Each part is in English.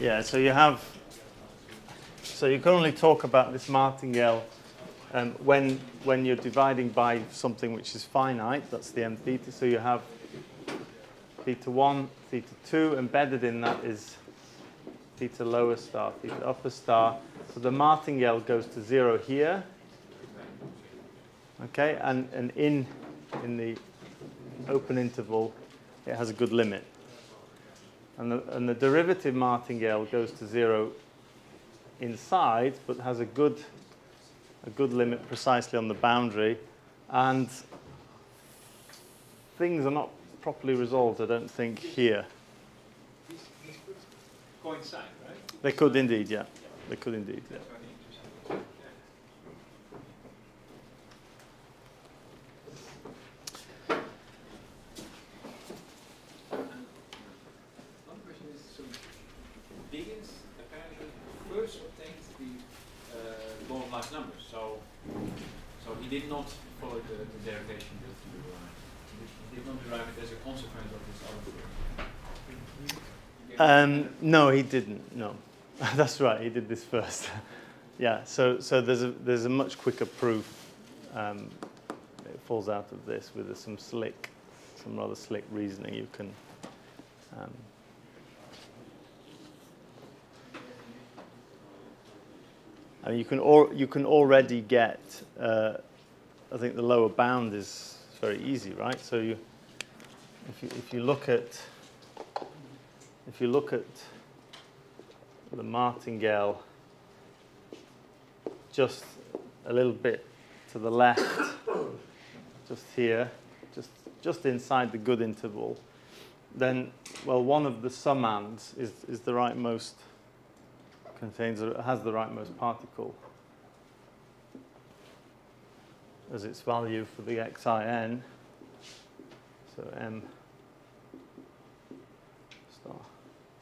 Yeah, so you have, so you can only talk about this martingale um, when, when you're dividing by something which is finite, that's the m theta. So you have theta 1, theta 2, embedded in that is theta lower star, theta upper star. So the martingale goes to 0 here. Okay, and, and in, in the open interval, it has a good limit. And the, and the derivative martingale goes to 0 inside, but has a good, a good limit precisely on the boundary. And things are not properly resolved, I don't think, here. These, these could coincide, right? They could indeed, yeah. They could indeed, yeah. That's very interesting. One question is, so Biggins apparently first obtained the uh, law of large numbers, so so he did not follow the, the derivation that you uh, did not derive it as a consequence of this other theorem. Um, no, he didn't. No, that's right. He did this first. yeah. So, so there's a there's a much quicker proof. Um, it falls out of this with some slick, some rather slick reasoning. You can. Um, I mean, you can al- you can already get. Uh, I think the lower bound is very easy, right? So you, if you if you look at if you look at the martingale just a little bit to the left, just here, just, just inside the good interval, then, well, one of the summands is, is the rightmost, contains, has the rightmost particle as its value for the xin. So m star.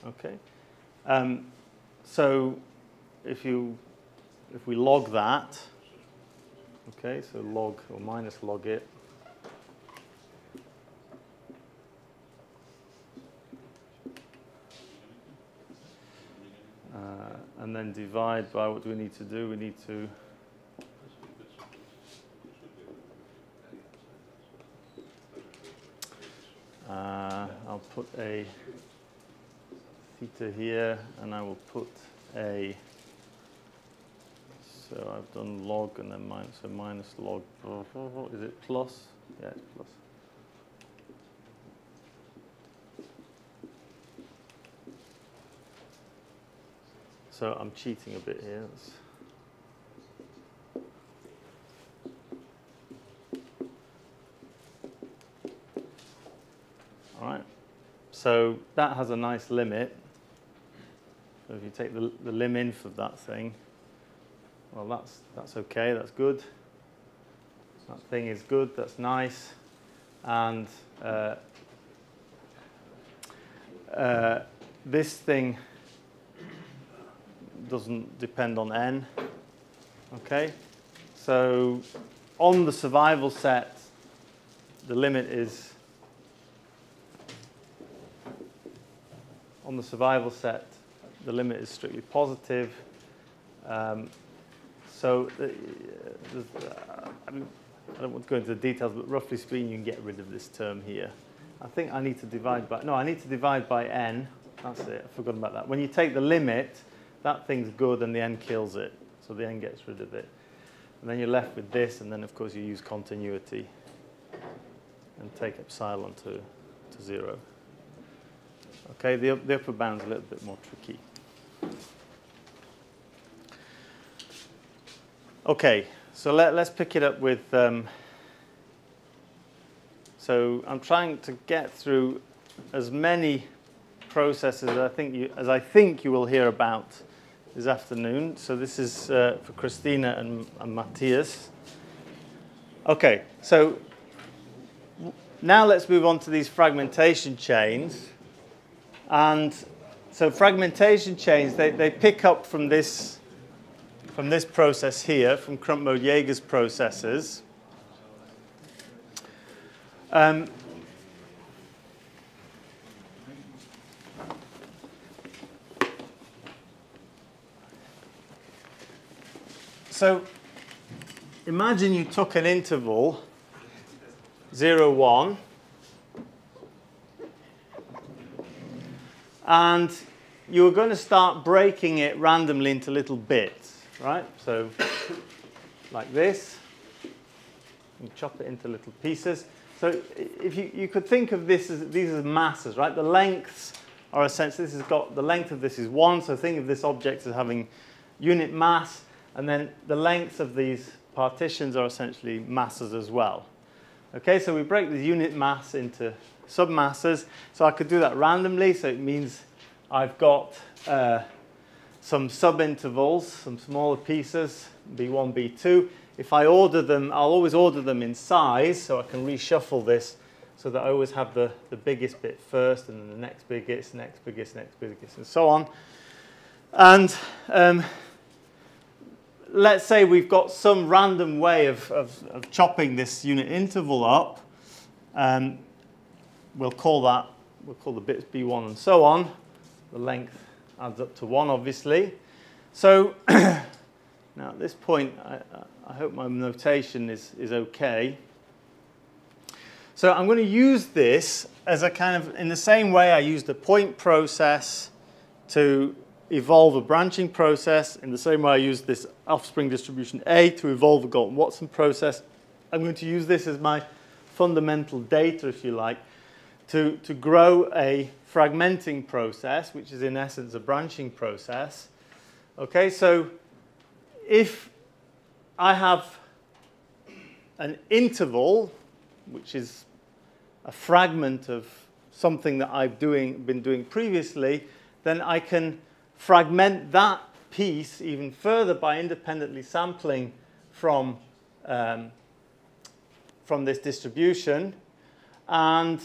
Okay. Um, so if you if we log that, okay, so log or minus log it. Uh, and then divide by what do we need to do? We need to Uh, I'll put a theta here, and I will put a. So I've done log and then minus, so minus log. Is it plus? Yeah, it's plus. So I'm cheating a bit here. Let's- All right. So that has a nice limit. So if you take the, the lim inf of that thing, well, that's, that's okay, that's good. That thing is good, that's nice. And uh, uh, this thing doesn't depend on n. Okay? So on the survival set, the limit is on the survival set, the limit is strictly positive. Um, so the, the, uh, I, mean, I don't want to go into the details, but roughly speaking, you can get rid of this term here. I think I need to divide by, no, I need to divide by n. That's it, I forgot about that. When you take the limit, that thing's good and the n kills it. So the n gets rid of it. And then you're left with this, and then of course you use continuity and take epsilon to, to zero. Okay, the, the upper bound's a little bit more tricky. Okay, so let, let's pick it up with. Um, so I'm trying to get through as many processes as I think you, as I think you will hear about this afternoon. So this is uh, for Christina and, and Matthias. Okay, so now let's move on to these fragmentation chains. And so fragmentation chains, they, they pick up from this, from this process here, from Crump-Mode-Jagers processes. Um, so imagine you took an interval, 0, 1, and you're going to start breaking it randomly into little bits, right? So like this. You chop it into little pieces. So if you, you could think of this as these as masses, right? The lengths are essentially this has got the length of this is one, so think of this object as having unit mass, and then the lengths of these partitions are essentially masses as well. Okay, so we break the unit mass into submasses. So I could do that randomly, so it means I've got uh, some subintervals, some smaller pieces, B1, B2. If I order them, I'll always order them in size, so I can reshuffle this so that I always have the, the biggest bit first, and then the next biggest, next biggest, next biggest, and so on. And um, let's say we've got some random way of, of, of chopping this unit interval up. Um, we'll call that, we'll call the bits B1 and so on. The length adds up to 1, obviously. So now at this point, I, I hope my notation is, is okay. So I'm going to use this as a kind of, in the same way I used the point process to evolve a branching process, in the same way I used this offspring distribution A to evolve a Galton-Watson process. I'm going to use this as my fundamental data, if you like, to, to grow a fragmenting process, which is in essence a branching process. Okay, so if I have an interval, which is a fragment of something that I've doing, been doing previously, then I can fragment that piece even further by independently sampling from, um, from this distribution. And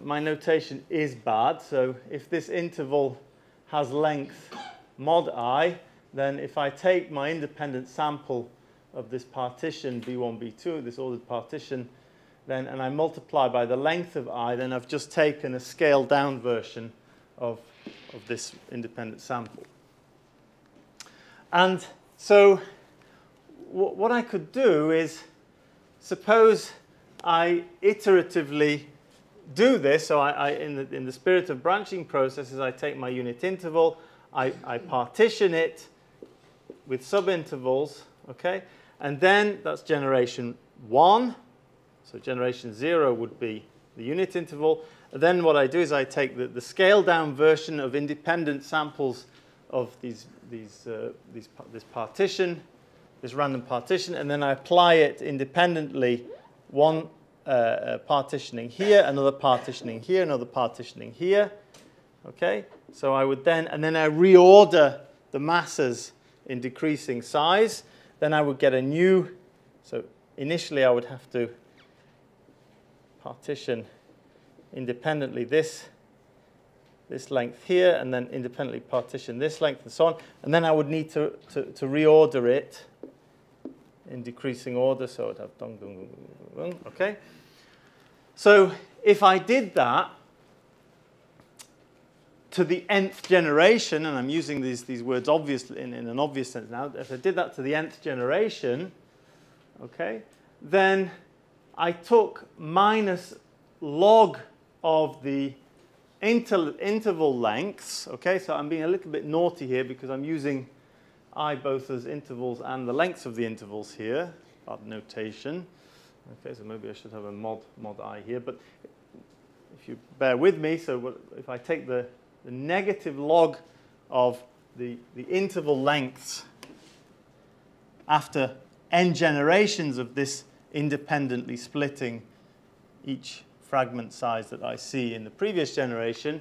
my notation is bad. So if this interval has length mod i, then if I take my independent sample of this partition B1, B2, this ordered partition, then and I multiply by the length of i, then I've just taken a scaled down version of, of this independent sample. And so what I could do is suppose I iteratively do this. So I, I, in, the, in the spirit of branching processes, I take my unit interval, I, I partition it with subintervals, okay? And then that's generation one. So generation zero would be the unit interval. Then what I do is I take the, the scaled down version of independent samples of these, these, uh, these, this partition, this random partition, and then I apply it independently one uh, uh, partitioning here, another partitioning here, another partitioning here. Okay, so I would then, and then I reorder the masses in decreasing size. Then I would get a new, so initially I would have to partition independently this, this length here, and then independently partition this length and so on. And then I would need to, to, to reorder it in decreasing order, so I'd have dong, dong, dong, dong, okay? So if I did that to the nth generation, and I'm using these, these words obviously in, in an obvious sense now, if I did that to the nth generation, okay, then I took minus log of the inter interval lengths, okay, so I'm being a little bit naughty here because I'm using i both as intervals and the lengths of the intervals here, bad notation. Okay, so maybe I should have a mod, mod i here, but if you bear with me, so if I take the, the negative log of the, the interval lengths after n generations of this independently splitting each fragment size that I see in the previous generation,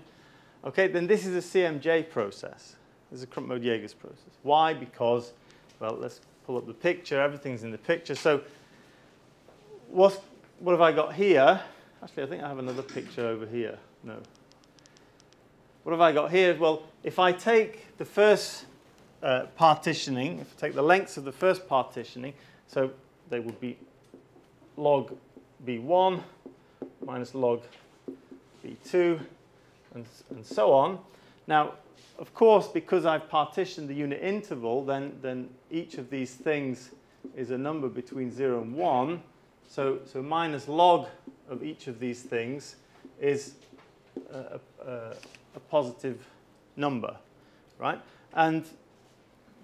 okay, then this is a CMJ process. This is a Crump-Mode-Jagers process. Why? Because, well, let's pull up the picture. Everything's in the picture. So what, what have I got here? Actually, I think I have another picture over here. No. What have I got here? Well, if I take the first uh, partitioning, if I take the lengths of the first partitioning, so they would be log b1 minus log b2 and, and so on, Now, of course, because I've partitioned the unit interval, then, then each of these things is a number between 0 and 1. So, so minus log of each of these things is a, a, a positive number, right? And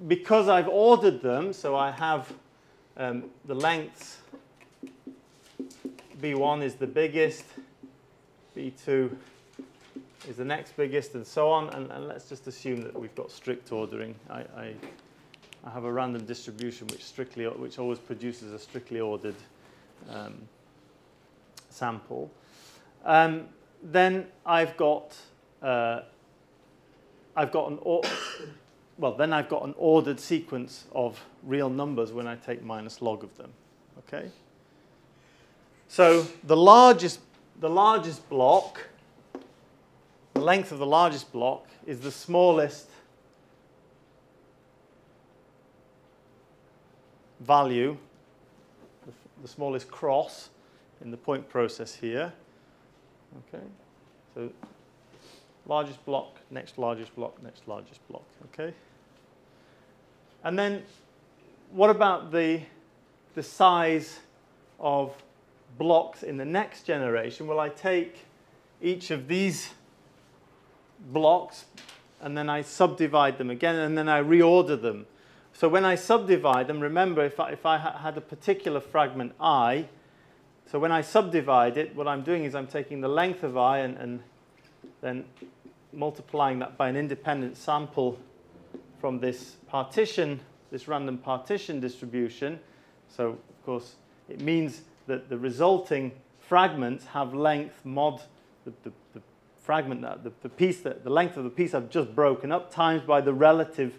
because I've ordered them, so I have um, the lengths, B1 is the biggest, B2 is the next biggest, and so on. And, and let's just assume that we've got strict ordering. I, I, I, have a random distribution which strictly, which always produces a strictly ordered um, sample. Um, then I've got uh, I've got an well then I've got an ordered sequence of real numbers when I take minus log of them. Okay. So the largest the largest block, the length of the largest block is the smallest value, the, the smallest cross in the point process here. Okay, so largest block, next largest block, next largest block. Okay, and then what about the the size of blocks in the next generation? Well, I take each of these blocks and then I subdivide them again and then I reorder them. So when I subdivide them, remember if I, if I had a particular fragment i, so when I subdivide it, what I'm doing is I'm taking the length of i and, and then multiplying that by an independent sample from this partition, this random partition distribution. So of course it means that the resulting fragments have length mod the, the, the fragment that the, the piece that the length of the piece I've just broken up times by the relative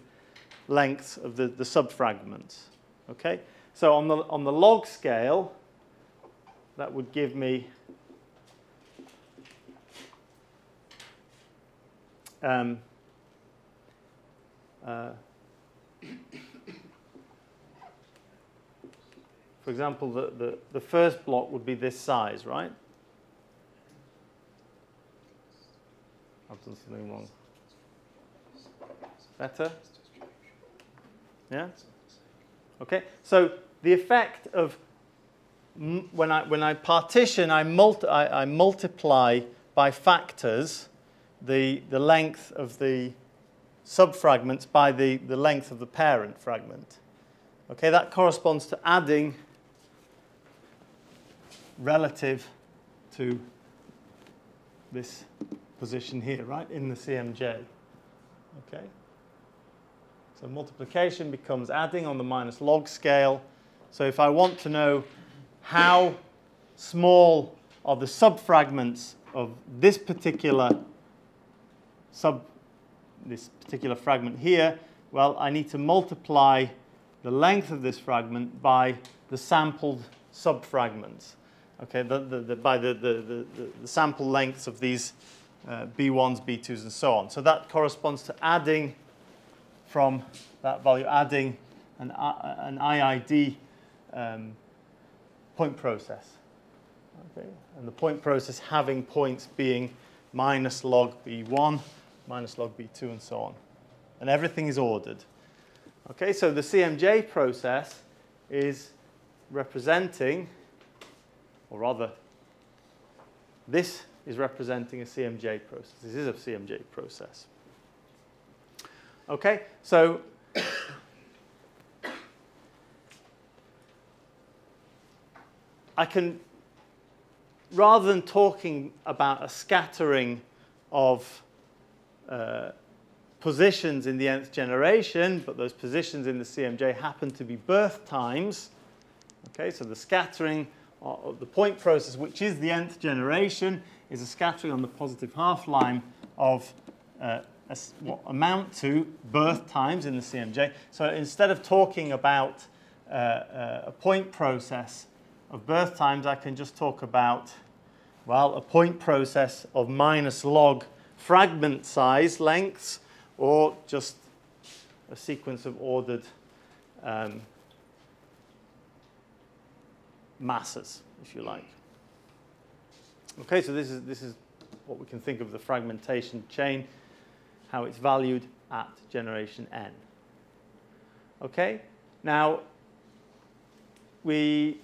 lengths of the, the subfragments. Okay? So on the on the log scale, that would give me um, uh, for example, the, the, the first block would be this size, right? I've done something wrong. Better? Yeah? Okay, so the effect of when I, when I partition, I, multi, I, I, multiply by factors the, the length of the subfragments by the, the length of the parent fragment. Okay, that corresponds to adding relative to this position here, right, in the CMJ. Okay? So multiplication becomes adding on the minus log scale. So if I want to know how small are the subfragments of this particular sub this particular fragment here, well, I need to multiply the length of this fragment by the sampled subfragments. Okay, the, the, the, by the, sample lengths of these uh, B1s, B2s, and so on. So that corresponds to adding from that value, adding an, uh, an IID um, point process. Okay? And the point process having points being minus log B1, minus log B2, and so on. And everything is ordered. Okay, so the CMJ process is representing, or rather, this is representing a CMJ process. This is a CMJ process. Okay, so I can, rather than talking about a scattering of uh, positions in the nth generation, but those positions in the CMJ happen to be birth times, okay, so the scattering of the point process, which is the nth generation, is a scattering on the positive half line of uh, a, what amount to birth times in the CMJ. So instead of talking about uh, uh, a point process of birth times, I can just talk about, well, a point process of minus log fragment size lengths or just a sequence of ordered um, masses, if you like. Okay, so this is, this is what we can think of the fragmentation chain. how it's valued at generation n. Okay? Now, we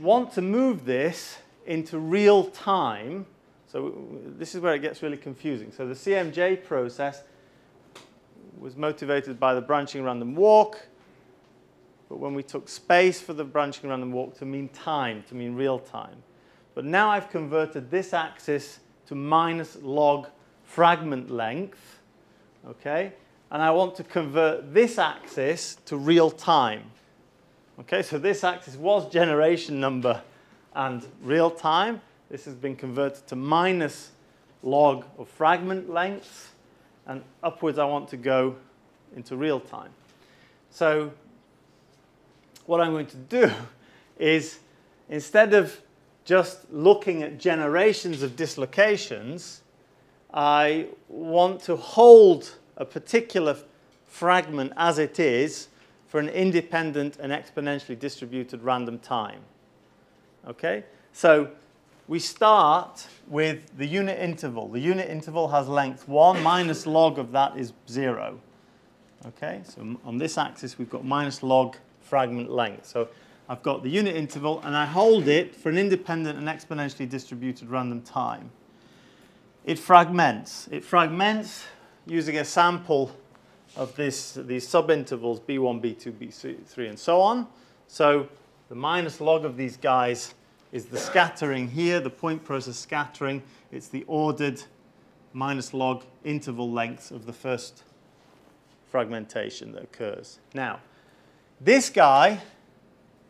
want to move this into real time. So this is where it gets really confusing. So the CMJ process was motivated by the branching random walk. But when we took space for the branching random walk to mean time, to mean real time. But now I've converted this axis to minus log fragment length, okay? And I want to convert this axis to real time. Okay, so this axis was generation number and real time. This has been converted to minus log of fragment lengths. And upwards I want to go into real time. So what I'm going to do is instead of just looking at generations of dislocations, I want to hold a particular fragment as it is for an independent and exponentially distributed random time. Okay? So we start with the unit interval. The unit interval has length 1, minus log of that is 0. Okay? So on this axis, we've got minus log fragment length. So I've got the unit interval, and I hold it for an independent and exponentially distributed random time. It fragments. It fragments using a sample of this, these subintervals B1, B2, B3, and so on. So the minus log of these guys is the scattering here, the point process scattering. It's the ordered minus log interval length of the first fragmentation that occurs. Now, this guy,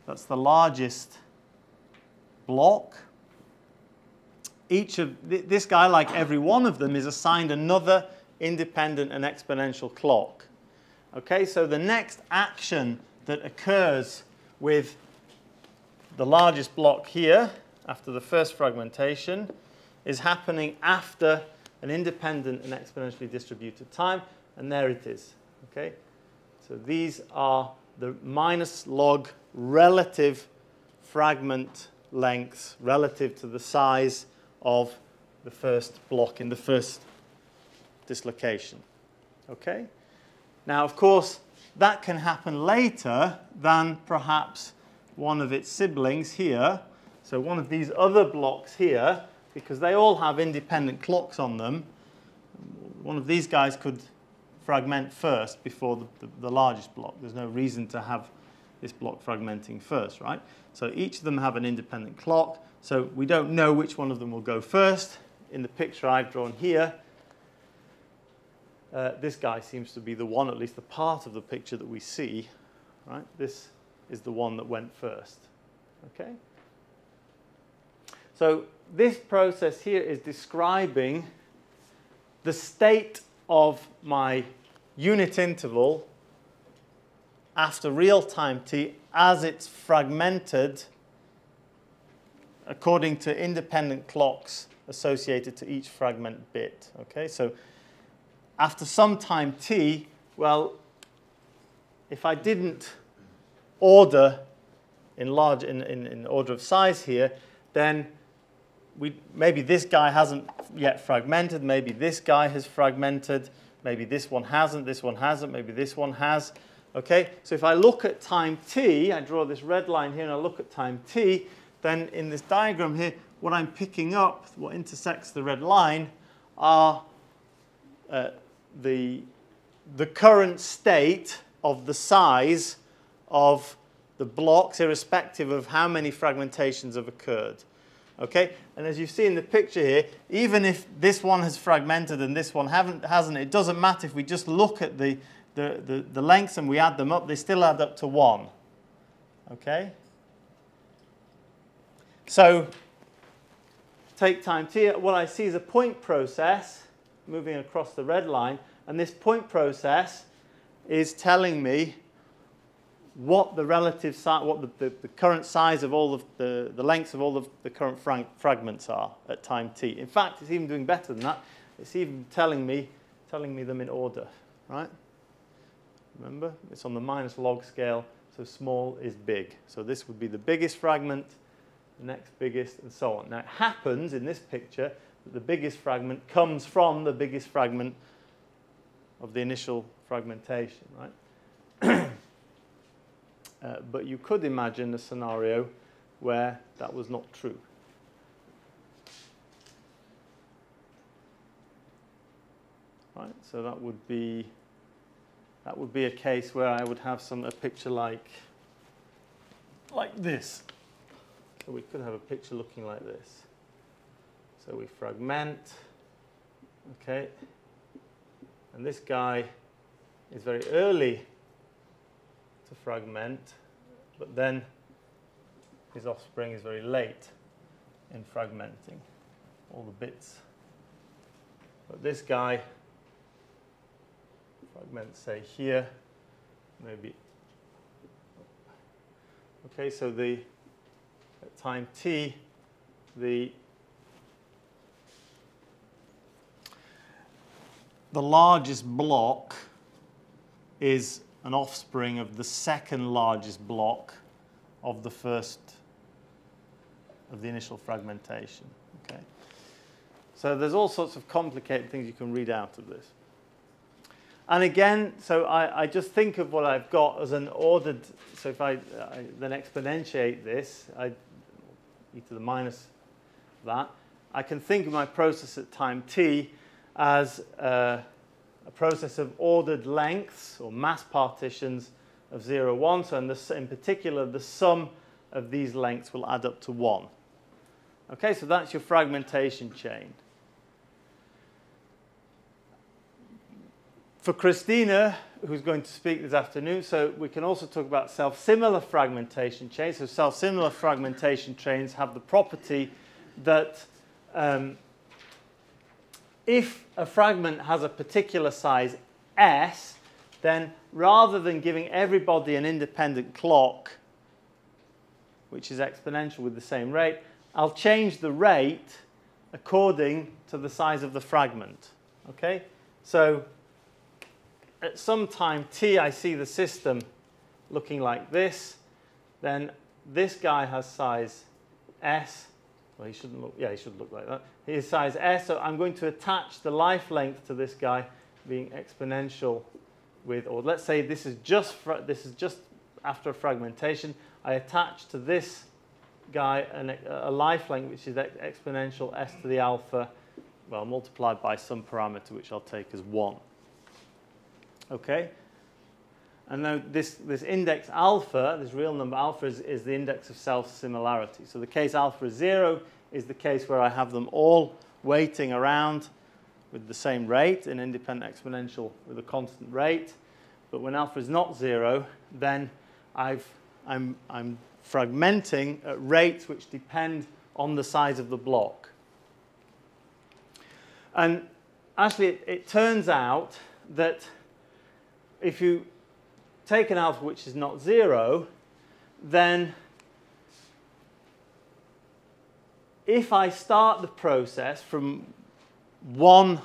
that's the largest block. Each of th this guy, like every one of them, is assigned another independent and exponential clock. Okay, so the next action that occurs with the largest block here, after the first fragmentation, is happening after an independent and exponentially distributed time, and there it is. Okay, so these are the minus log relative fragment lengths relative to the size of the first block in the first dislocation. Okay? Now, of course, that can happen later than perhaps one of its siblings here. So one of these other blocks here, because they all have independent clocks on them, one of these guys could fragment first before the, the, the, largest block. There's no reason to have this block fragmenting first, right? So each of them have an independent clock. So we don't know which one of them will go first. In the picture I've drawn here, uh, this guy seems to be the one, at least the part of the picture that we see, right? This is the one that went first, okay? So this process here is describing the state of my unit interval after real time t as it's fragmented according to independent clocks associated to each fragment bit. Okay, so after some time t, well, if I didn't order in large in, in, in order of size here, then we, maybe this guy hasn't yet fragmented, maybe this guy has fragmented, maybe this one hasn't, this one hasn't, maybe this one has. Okay, so if I look at time t, I draw this red line here and I look at time t, then in this diagram here, what I'm picking up, what intersects the red line, are uh, the, the current state of the size of the blocks, irrespective of how many fragmentations have occurred. Okay, and as you see in the picture here, even if this one has fragmented and this one haven't, hasn't, it doesn't matter if we just look at the, the, the, the lengths and we add them up, they still add up to one. Okay? So, take time t, what I see is a point process moving across the red line, and this point process is telling me what the relative size, what the, the, the, current size of all of the, the lengths of all of the current frag fragments are at time t. In fact, it's even doing better than that. It's even telling me, telling me them in order, right? Remember, it's on the minus log scale, so small is big. So this would be the biggest fragment, the next biggest, and so on. Now it happens in this picture that the biggest fragment comes from the biggest fragment of the initial fragmentation, right? Uh, but you could imagine a scenario where that was not true. Right, so that would be that would be a case where I would have some a picture like like this. So we could have a picture looking like this. So we fragment, okay, and this guy is very early to fragment, but then his offspring is very late in fragmenting all the bits. But this guy fragments, say, here, maybe. Okay, so the at time t, the the largest block is an offspring of the second largest block of the first of the initial fragmentation. Okay. So there's all sorts of complicated things you can read out of this. And again, so I, I just think of what I've got as an ordered, so if I, I then exponentiate this, I, e to the minus that, I can think of my process at time t as uh, a process of ordered lengths or mass partitions of 0, 1. So in, this, in particular, the sum of these lengths will add up to 1. Okay, so that's your fragmentation chain. For Christina, who's going to speak this afternoon, so we can also talk about self-similar fragmentation chains. So self-similar fragmentation chains have the property that um, if a fragment has a particular size s, then rather than giving everybody an independent clock, which is exponential with the same rate, I'll change the rate according to the size of the fragment. Okay? So at some time t, I see the system looking like this. Then this guy has size s, well, he shouldn't look, yeah, he should look like that. His size s, so I'm going to attach the life length to this guy being exponential with, or let's say this is just, this is just after a fragmentation. I attach to this guy an, a life length which is exponential s to the alpha, well, multiplied by some parameter which I'll take as 1. Okay? And now this, this index alpha, this real number alpha, is, is the index of self-similarity. So the case alpha is 0 is the case where I have them all waiting around with the same rate, an independent exponential with a constant rate. But when alpha is not 0, then I've, I'm, I'm fragmenting at rates which depend on the size of the block. And actually, it, it turns out that if you take an alpha which is not zero, then if I start the process from one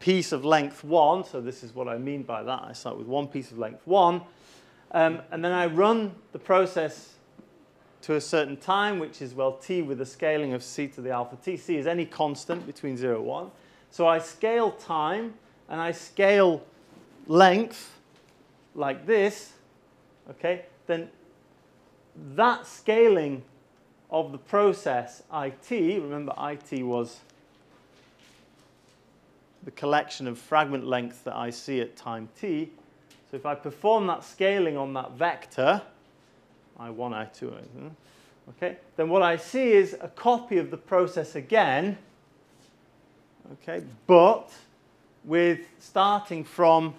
piece of length 1, so this is what I mean by that, I start with one piece of length 1, um, and then I run the process to a certain time, which is, well, t with a scaling of c to the alpha t. c is any constant between 0 and 1. So I scale time, and I scale length like this, okay, then that scaling of the process IT, remember IT was the collection of fragment lengths that I see at time t. So if I perform that scaling on that vector, I1, I2, hmm, okay, then what I see is a copy of the process again, okay, but with starting from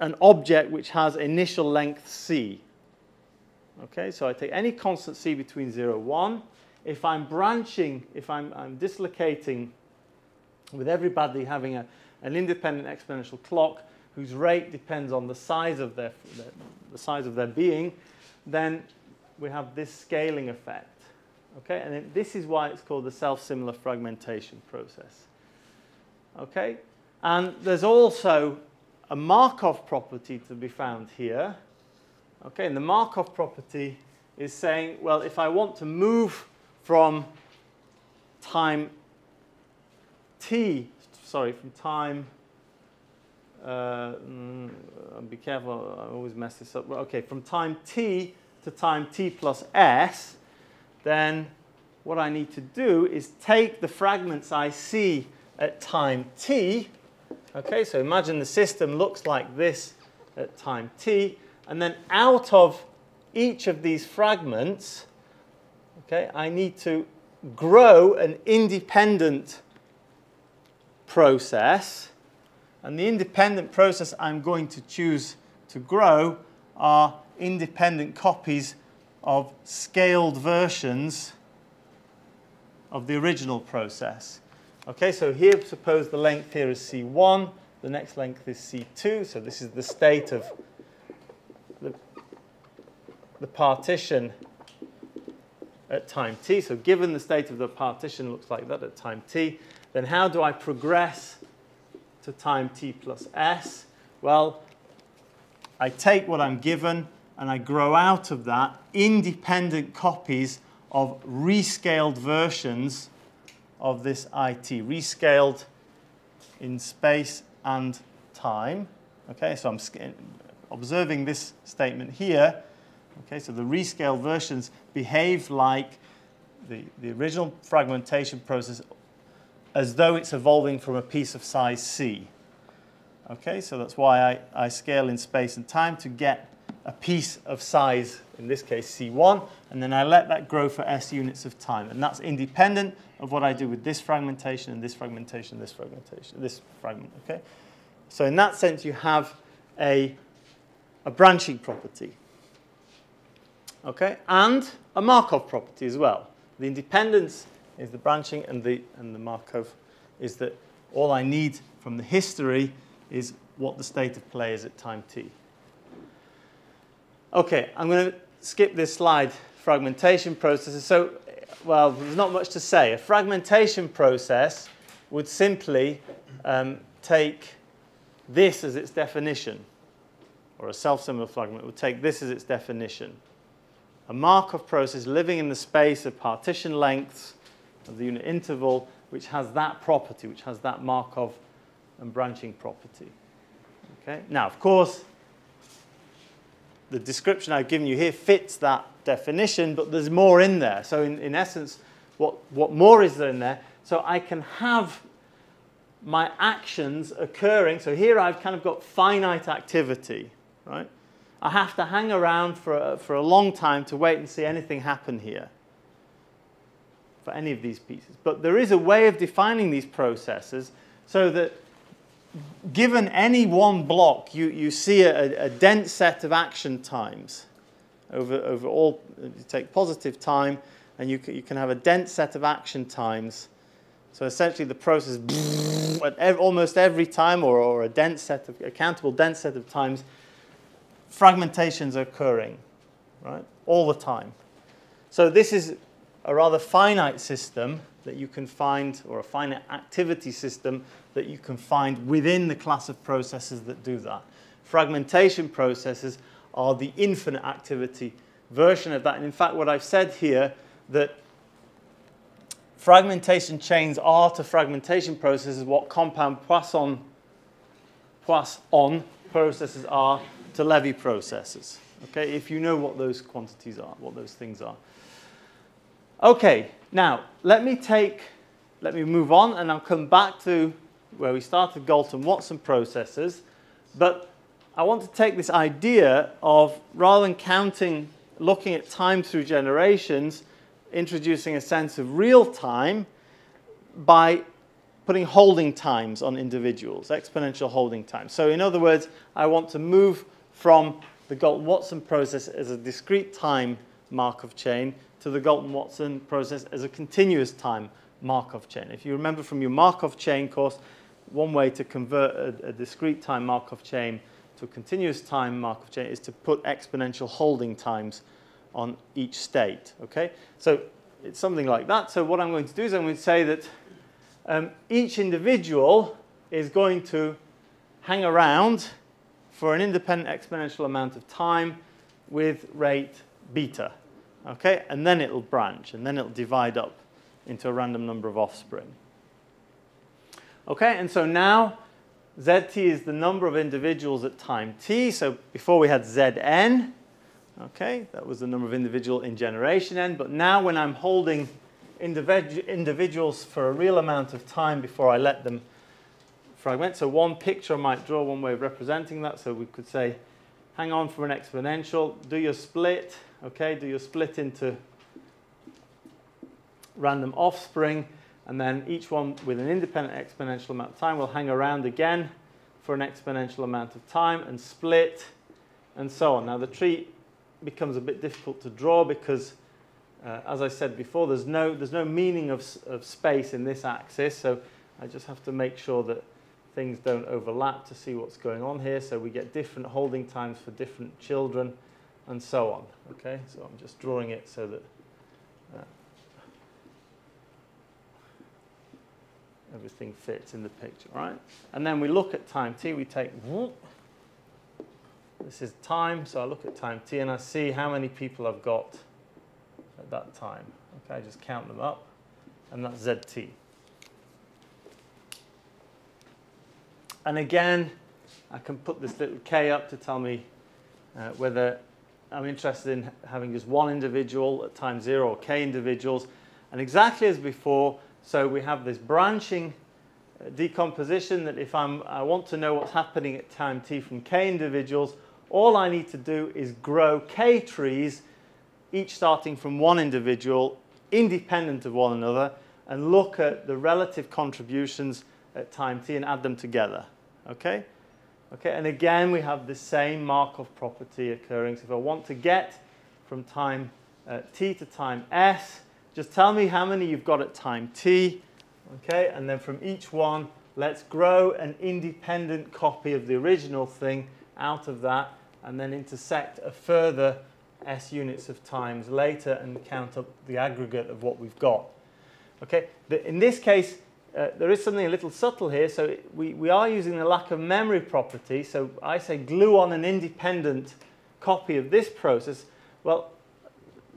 an object which has initial length c. Okay, so I take any constant c between 0 and 1. If I'm branching, if I'm, I'm dislocating with everybody having a, an independent exponential clock whose rate depends on the size of their, their, the size of their being, then we have this scaling effect. Okay, and this is why it's called the self-similar fragmentation process. Okay, and there's also a Markov property to be found here. Okay, and the Markov property is saying, well, if I want to move from time t, sorry, from time, uh, mm, be careful, I always mess this up. Okay, from time t to time t plus s, then what I need to do is take the fragments I see at time t. Okay, so imagine the system looks like this at time t, and then out of each of these fragments, okay, I need to grow an independent process. And the independent process I'm going to choose to grow are independent copies of scaled versions of the original process. Okay, so here suppose the length here is C1, the next length is C2, so this is the state of the, the partition at time t. So given the state of the partition looks like that at time t, then how do I progress to time t plus s? Well, I take what I'm given and I grow out of that independent copies of rescaled versions of this IT, rescaled in space and time. Okay, so I'm observing this statement here. Okay, so the rescaled versions behave like the, the original fragmentation process as though it's evolving from a piece of size c. Okay, so that's why I, I scale in space and time to get a piece of size, in this case C1, and then I let that grow for S units of time. And that's independent of what I do with this fragmentation and this fragmentation this fragmentation, this fragment, okay? So in that sense, you have a, a branching property, okay? And a Markov property as well. The independence is the branching and the, and the Markov is that all I need from the history is what the state of play is at time t. Okay, I'm going to skip this slide, fragmentation processes. So, well, there's not much to say. A fragmentation process would simply um, take this as its definition, or a self-similar fragment would take this as its definition. A Markov process living in the space of partition lengths of the unit interval, which has that property, which has that Markov and branching property. Okay? Now, of course, the description I've given you here fits that definition, but there's more in there. So in, in essence, what, what more is there in there? So I can have my actions occurring. So here I've kind of got finite activity, right? I have to hang around for a, for a long time to wait and see anything happen here for any of these pieces. But there is a way of defining these processes so that given any one block, you, you see a, a dense set of action times over, over all, you take positive time, and you, you can have a dense set of action times. So essentially the process, at almost every time, or, or a dense set of, a countable dense set of times, fragmentations are occurring, right, all the time. So this is a rather finite system that you can find, or a finite activity system that you can find within the class of processes that do that. Fragmentation processes are the infinite activity version of that. And in fact, what I've said here, that fragmentation chains are to fragmentation processes what compound Poisson, Poisson processes are to Levy processes. Okay, if you know what those quantities are, what those things are. Okay, now let me take, let me move on and I'll come back to where we started Galton-Watson processes. But I want to take this idea of rather than counting, looking at time through generations, introducing a sense of real time by putting holding times on individuals, exponential holding times. So in other words, I want to move from the Galton-Watson process as a discrete time Markov chain to the Galton-Watson process as a continuous time Markov chain. If you remember from your Markov chain course, one way to convert a, a, discrete time Markov chain to a continuous time Markov chain is to put exponential holding times on each state. Okay, so it's something like that. So what I'm going to do is I'm going to say that um, each individual is going to hang around for an independent exponential amount of time with rate beta. Okay, and then it'll branch, and then it'll divide up into a random number of offspring. Okay, and so now zt is the number of individuals at time t. So before we had zn, okay, that was the number of individual in generation n. But now when I'm holding individu individuals for a real amount of time before I let them fragment, so one picture I might draw one way of representing that. So we could say, hang on for an exponential, do your split, okay, do your split into random offspring, and then each one with an independent exponential amount of time will hang around again for an exponential amount of time and split and so on. Now the tree becomes a bit difficult to draw because uh, as I said before, there's no, there's no meaning of, of space in this axis, so I just have to make sure that things don't overlap to see what's going on here. So we get different holding times for different children and so on. Okay, so I'm just drawing it so that uh, everything fits in the picture, right? And then we look at time t, we take, this is time, so I look at time t and I see how many people I've got at that time. Okay, I just count them up, and that's zt. And again, I can put this little k up to tell me uh, whether I'm interested in having just one individual at time zero or k individuals. And exactly as before, so we have this branching uh, decomposition that if I'm, I want to know what's happening at time t from k individuals, all I need to do is grow k trees, each starting from one individual, independent of one another, and look at the relative contributions at time t and add them together. Okay? Okay, and again, we have the same Markov property occurring. So if I want to get from time uh, t to time s, just tell me how many you've got at time t. Okay, and then from each one, let's grow an independent copy of the original thing out of that, and then intersect a further s units of times later and count up the aggregate of what we've got. Okay, in this case, uh, there is something a little subtle here. So we, we are using the lack of memory property. So I say glue on an independent copy of this process. Well,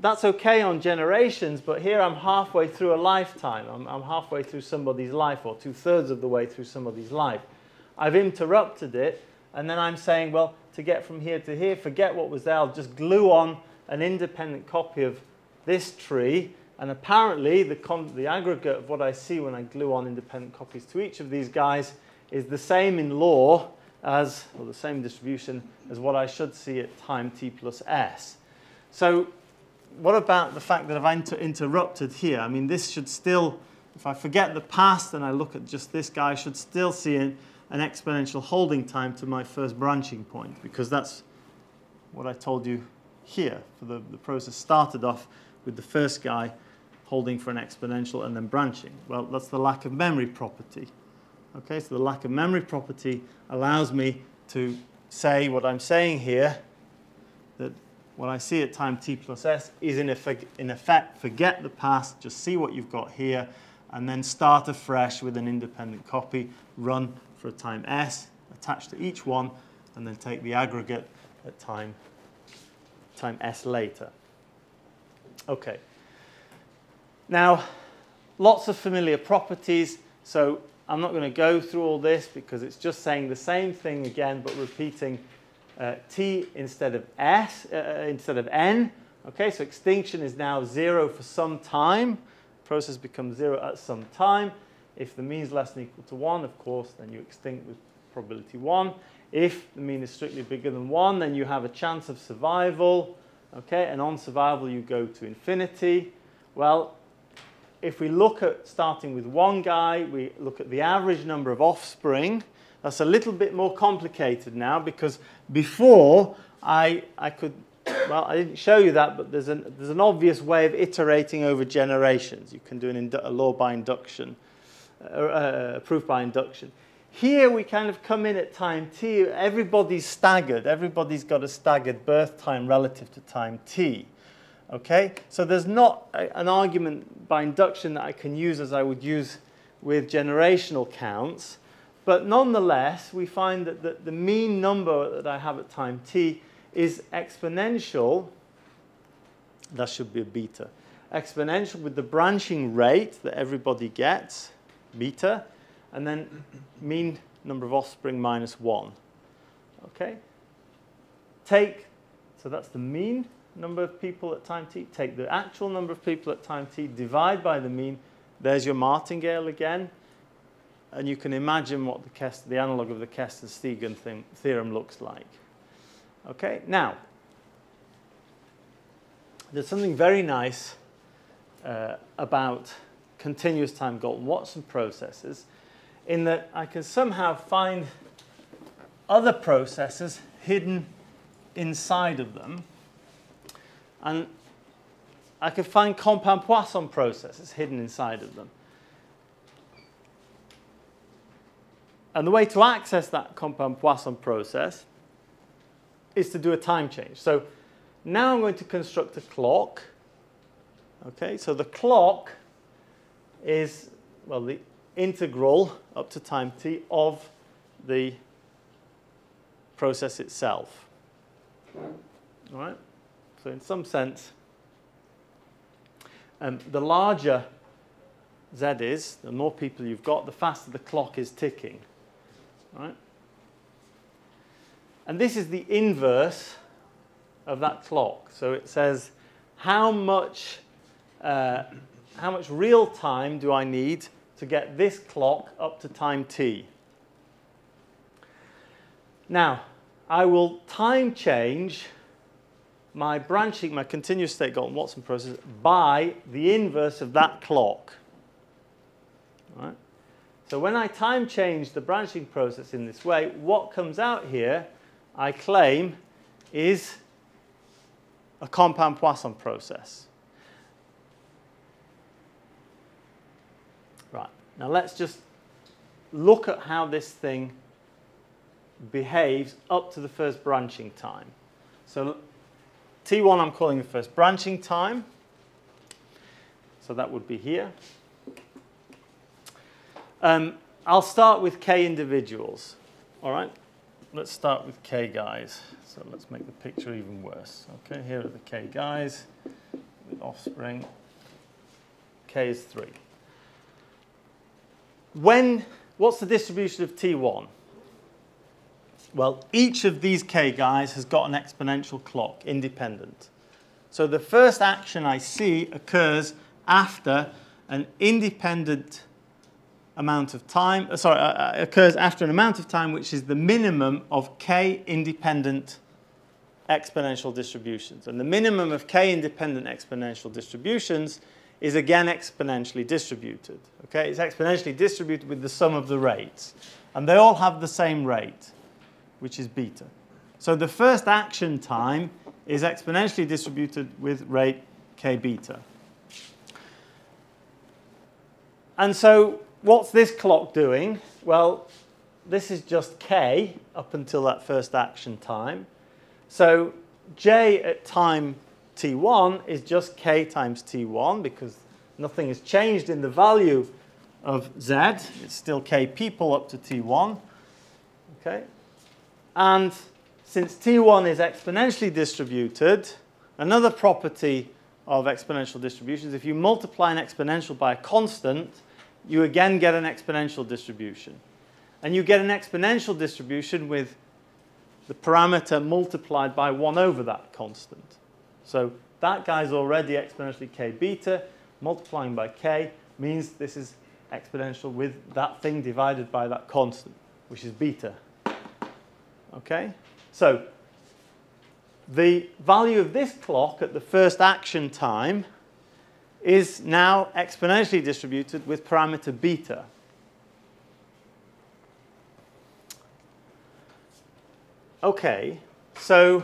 that's okay on generations, but here I'm halfway through a lifetime. I'm, I'm halfway through somebody's life, or two thirds of the way through somebody's life. I've interrupted it, and then I'm saying, well, to get from here to here, forget what was there, I'll just glue on an independent copy of this tree, and apparently, the, the aggregate of what I see when I glue on independent copies to each of these guys is the same in law as, or the same distribution as what I should see at time t plus s. So what about the fact that I've inter interrupted here? I mean, this should still, if I forget the past and I look at just this guy, I should still see an, an exponential holding time to my first branching point because that's what I told you here. For the, the process started off with the first guy holding for an exponential and then branching. Well, that's the lack of memory property. Okay, so the lack of memory property allows me to say what I'm saying here, that what I see at time t plus s is in effect, in effect forget the past, just see what you've got here, and then start afresh with an independent copy, run for a time s, attach to each one, and then take the aggregate at time, time s later. Okay. Now, lots of familiar properties. So I'm not going to go through all this because it's just saying the same thing again, but repeating uh, t instead of s, uh, uh, instead of n. Okay, so extinction is now zero for some time. Process becomes zero at some time. If the mean is less than equal to one, of course, then you extinct with probability one. If the mean is strictly bigger than one, then you have a chance of survival. Okay, and on survival you go to infinity. Well, if we look at starting with one guy, we look at the average number of offspring. That's a little bit more complicated now because before I, I could, well, I didn't show you that, but there's an, there's an obvious way of iterating over generations. You can do an a law by induction, uh, uh, proof by induction. Here we kind of come in at time t. Everybody's staggered. Everybody's got a staggered birth time relative to time t. Okay, so there's not a, an argument by induction that I can use as I would use with generational counts, but nonetheless, we find that the, the mean number that I have at time t is exponential. That should be a beta. Exponential with the branching rate that everybody gets, beta, and then mean number of offspring minus 1. Okay? Take, so that's the mean number of people at time t. Take the actual number of people at time t, divide by the mean. There's your martingale again. And you can imagine what the, the analog of the Kesten-Stigum theorem looks like. Okay, now, there's something very nice uh, about continuous time Galton-Watson processes in that I can somehow find other processes hidden inside of them. And I can find compound Poisson processes hidden inside of them. And the way to access that compound Poisson process is to do a time change. So now I'm going to construct a clock. Okay, so the clock is, well, the integral up to time t of the process itself. All right? So in some sense, um, the larger z is, the more people you've got, the faster the clock is ticking. Right? And this is the inverse of that clock. So it says how much, uh, how much real time do I need to get this clock up to time t? Now, I will time change my branching, my continuous state Galton-Watson process by the inverse of that clock. Right? So when I time change the branching process in this way, what comes out here, I claim, is a compound Poisson process. Right, now let's just look at how this thing behaves up to the first branching time. So T1 I'm calling the first branching time. So that would be here. Um, I'll start with k individuals. All right, let's start with k guys. So let's make the picture even worse. Okay, here are the k guys with offspring. k is 3. When, what's the distribution of T1? Well, each of these k guys has got an exponential clock, independent. So the first action I see occurs after an independent amount of time, uh, sorry, uh, uh, occurs after an amount of time which is the minimum of k independent exponential distributions. And the minimum of k independent exponential distributions is again exponentially distributed. Okay, it's exponentially distributed with the sum of the rates. And they all have the same rate which is beta. So the first action time is exponentially distributed with rate k beta. And so what's this clock doing? Well, this is just k up until that first action time. So j at time t1 is just k times t1 because nothing has changed in the value of z. It's still k people up to t1. Okay. And since T1 is exponentially distributed, another property of exponential distributions, if you multiply an exponential by a constant, you again get an exponential distribution. And you get an exponential distribution with the parameter multiplied by 1 over that constant. So that guy's already exponentially k beta. Multiplying by k means this is exponential with that thing divided by that constant, which is beta. Okay? So the value of this clock at the first action time is now exponentially distributed with parameter beta. Okay, so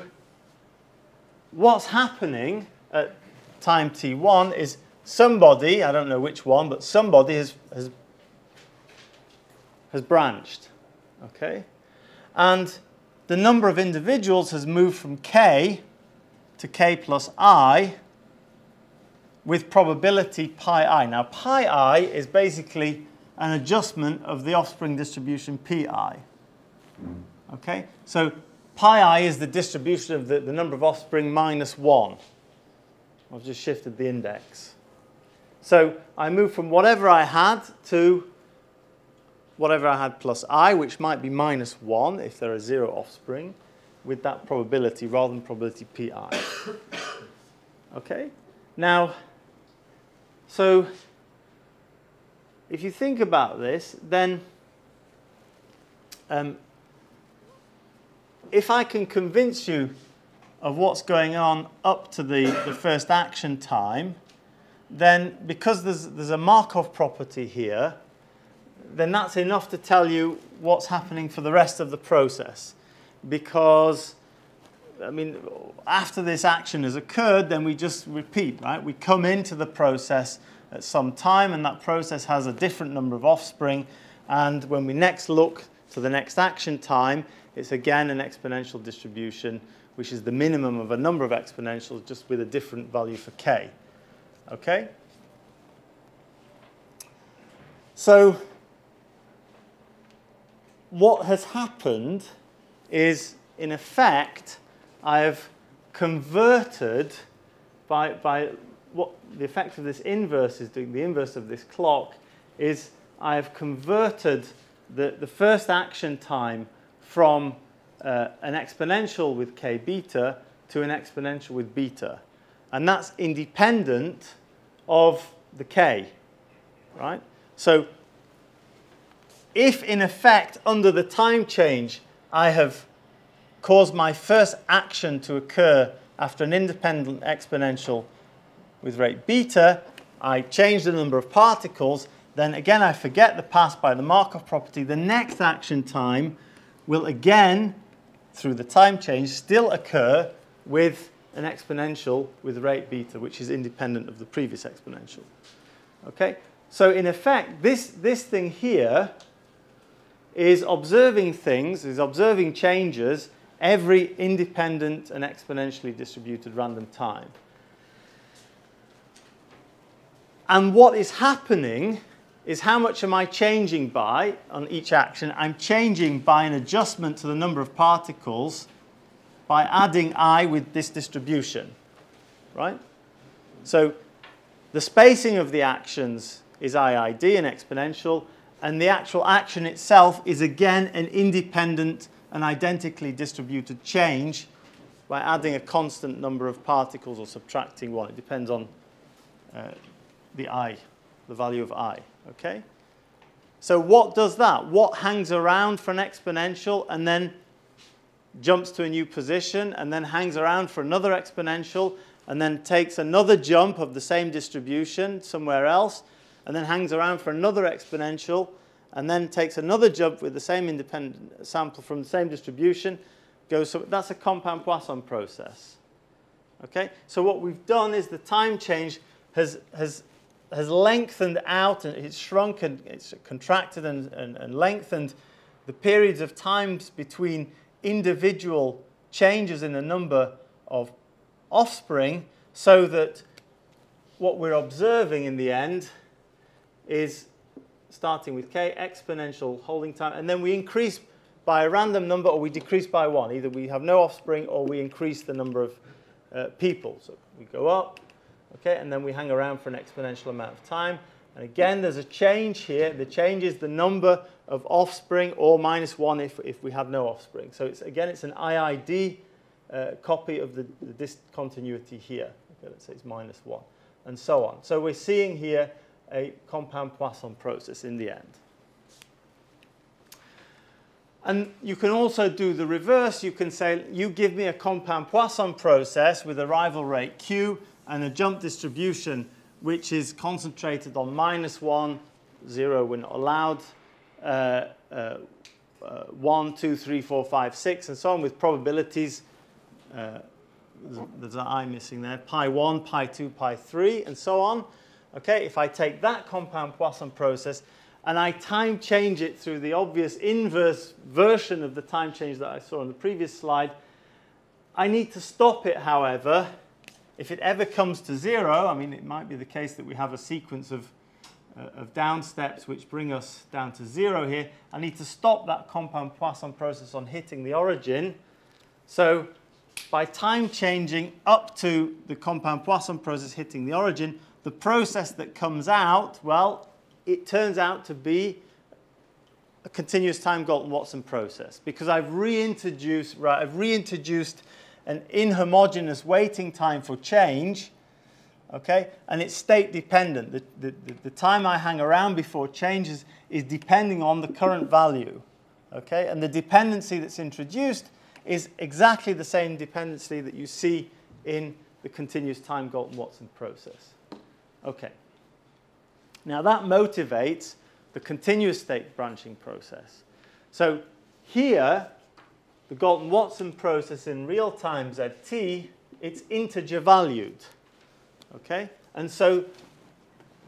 what's happening at time t1 is somebody, I don't know which one, but somebody has, has, has branched. Okay? And the number of individuals has moved from k to k plus i with probability pi i. Now, pi i is basically an adjustment of the offspring distribution pi. Okay, so pi i is the distribution of the, the number of offspring minus 1. I've just shifted the index. So I move from whatever I had to whatever I had plus i, which might be minus 1 if there are zero offspring, with that probability rather than probability pi. okay? Now, so if you think about this, then um, if I can convince you of what's going on up to the, the first action time, then because there's, there's a Markov property here, then that's enough to tell you what's happening for the rest of the process. Because, I mean, after this action has occurred, then we just repeat, right? We come into the process at some time, and that process has a different number of offspring. And when we next look to the next action time, it's again an exponential distribution, which is the minimum of a number of exponentials, just with a different value for k. Okay? So, what has happened is, in effect, I have converted by, by what the effect of this inverse is doing, the inverse of this clock, is I have converted the, the first action time from uh, an exponential with k beta to an exponential with beta. And that's independent of the k, right? So if in effect under the time change I have caused my first action to occur after an independent exponential with rate beta, I change the number of particles, then again I forget the past by the Markov property. The next action time will again, through the time change, still occur with an exponential with rate beta, which is independent of the previous exponential. Okay? So in effect, this, this thing here is observing things, is observing changes every independent and exponentially distributed random time. And what is happening is how much am I changing by on each action? I'm changing by an adjustment to the number of particles by adding i with this distribution, right? So the spacing of the actions is IID, and exponential, and the actual action itself is again an independent and identically distributed change by adding a constant number of particles or subtracting one. It depends on uh, the i, the value of i, okay? So what does that? What hangs around for an exponential and then jumps to a new position and then hangs around for another exponential and then takes another jump of the same distribution somewhere else and then hangs around for another exponential, and then takes another jump with the same independent sample from the same distribution, goes, so that's a compound Poisson process. Okay, so what we've done is the time change has, has, has lengthened out, and it's shrunk and it's contracted and, and, and lengthened the periods of times between individual changes in the number of offspring so that what we're observing in the end is starting with k, exponential holding time, and then we increase by a random number or we decrease by one. Either we have no offspring or we increase the number of uh, people. So we go up, okay, and then we hang around for an exponential amount of time. And again, there's a change here. The change is the number of offspring or minus one if, if we have no offspring. So it's, again, it's an IID uh, copy of the, the discontinuity here. Okay, let's say it's minus one, and so on. So we're seeing here a compound Poisson process in the end. And you can also do the reverse. You can say, you give me a compound Poisson process with arrival rate Q and a jump distribution which is concentrated on minus 1, 0 we're not allowed, uh, uh, uh, 1, 2, 3, 4, 5, 6, and so on with probabilities. Uh, there's, there's an I missing there. Pi 1, pi 2, pi 3, and so on. Okay, if I take that compound Poisson process and I time change it through the obvious inverse version of the time change that I saw on the previous slide, I need to stop it, however, if it ever comes to zero. I mean, it might be the case that we have a sequence of, uh, of down steps which bring us down to zero here. I need to stop that compound Poisson process on hitting the origin. So by time changing up to the compound Poisson process hitting the origin, the process that comes out, well, it turns out to be a continuous time Galton-Watson process because I've reintroduced, right, I've reintroduced an inhomogeneous waiting time for change, okay, and it's state dependent. The, the, the time I hang around before changes is depending on the current value, okay, and the dependency that's introduced is exactly the same dependency that you see in the continuous time Galton-Watson process. Okay. Now that motivates the continuous state branching process. So here, the Galton-Watson process in real time zt, it's integer valued. Okay? And so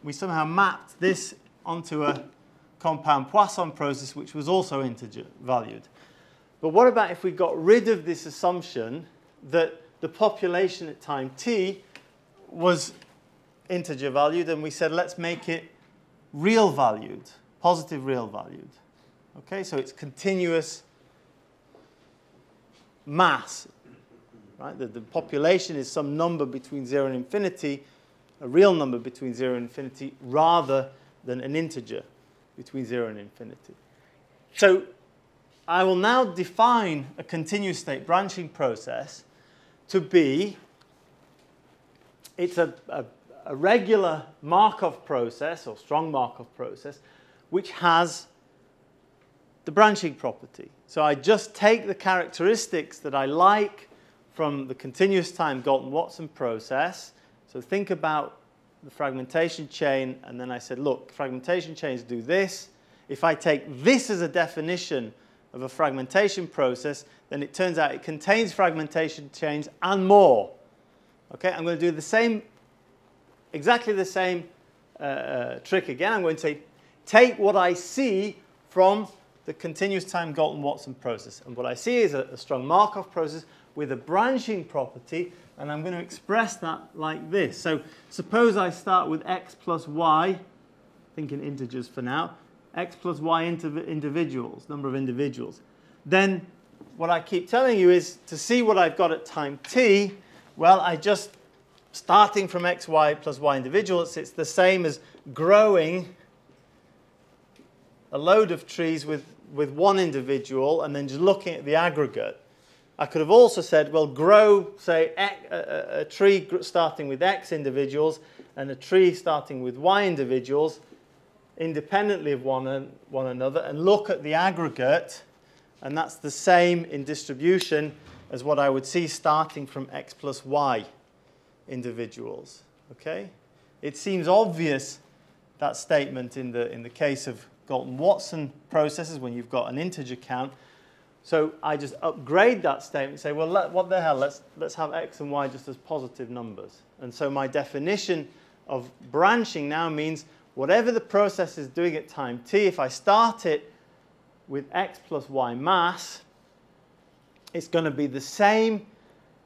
we somehow mapped this onto a compound Poisson process which was also integer valued. But what about if we got rid of this assumption that the population at time t was integer valued and we said let's make it real valued, positive real valued. Okay, so it's continuous mass. Right? The, the population is some number between 0 and infinity, a real number between 0 and infinity, rather than an integer between 0 and infinity. So I will now define a continuous state branching process to be, it's a, a, a regular Markov process or strong Markov process which has the branching property. So I just take the characteristics that I like from the continuous time Galton-Watson process. So think about the fragmentation chain, and then I said, look, fragmentation chains do this. If I take this as a definition of a fragmentation process, then it turns out it contains fragmentation chains and more. Okay, I'm going to do the same, exactly the same uh, uh, trick again. I'm going to say, take what I see from the continuous time Galton-Watson process. And what I see is a, a strong Markov process with a branching property, and I'm going to express that like this. So suppose I start with x plus y, thinking integers for now, x plus y individuals, number of individuals. Then what I keep telling you is to see what I've got at time t, well, I just, starting from x, y plus y individuals, it's the same as growing a load of trees with with one individual and then just looking at the aggregate. I could have also said, well, grow, say, a, a, tree starting with X individuals and a tree starting with Y individuals independently of one, one another and look at the aggregate. And that's the same in distribution as what I would see starting from X plus Y individuals. Okay? It seems obvious, that statement in the, in the case of Galton-Watson processes when you've got an integer count. So I just upgrade that statement say, well, let, what the hell, let's, let's have x and y just as positive numbers. And so my definition of branching now means whatever the process is doing at time t, if I start it with x plus y mass, it's going to be the same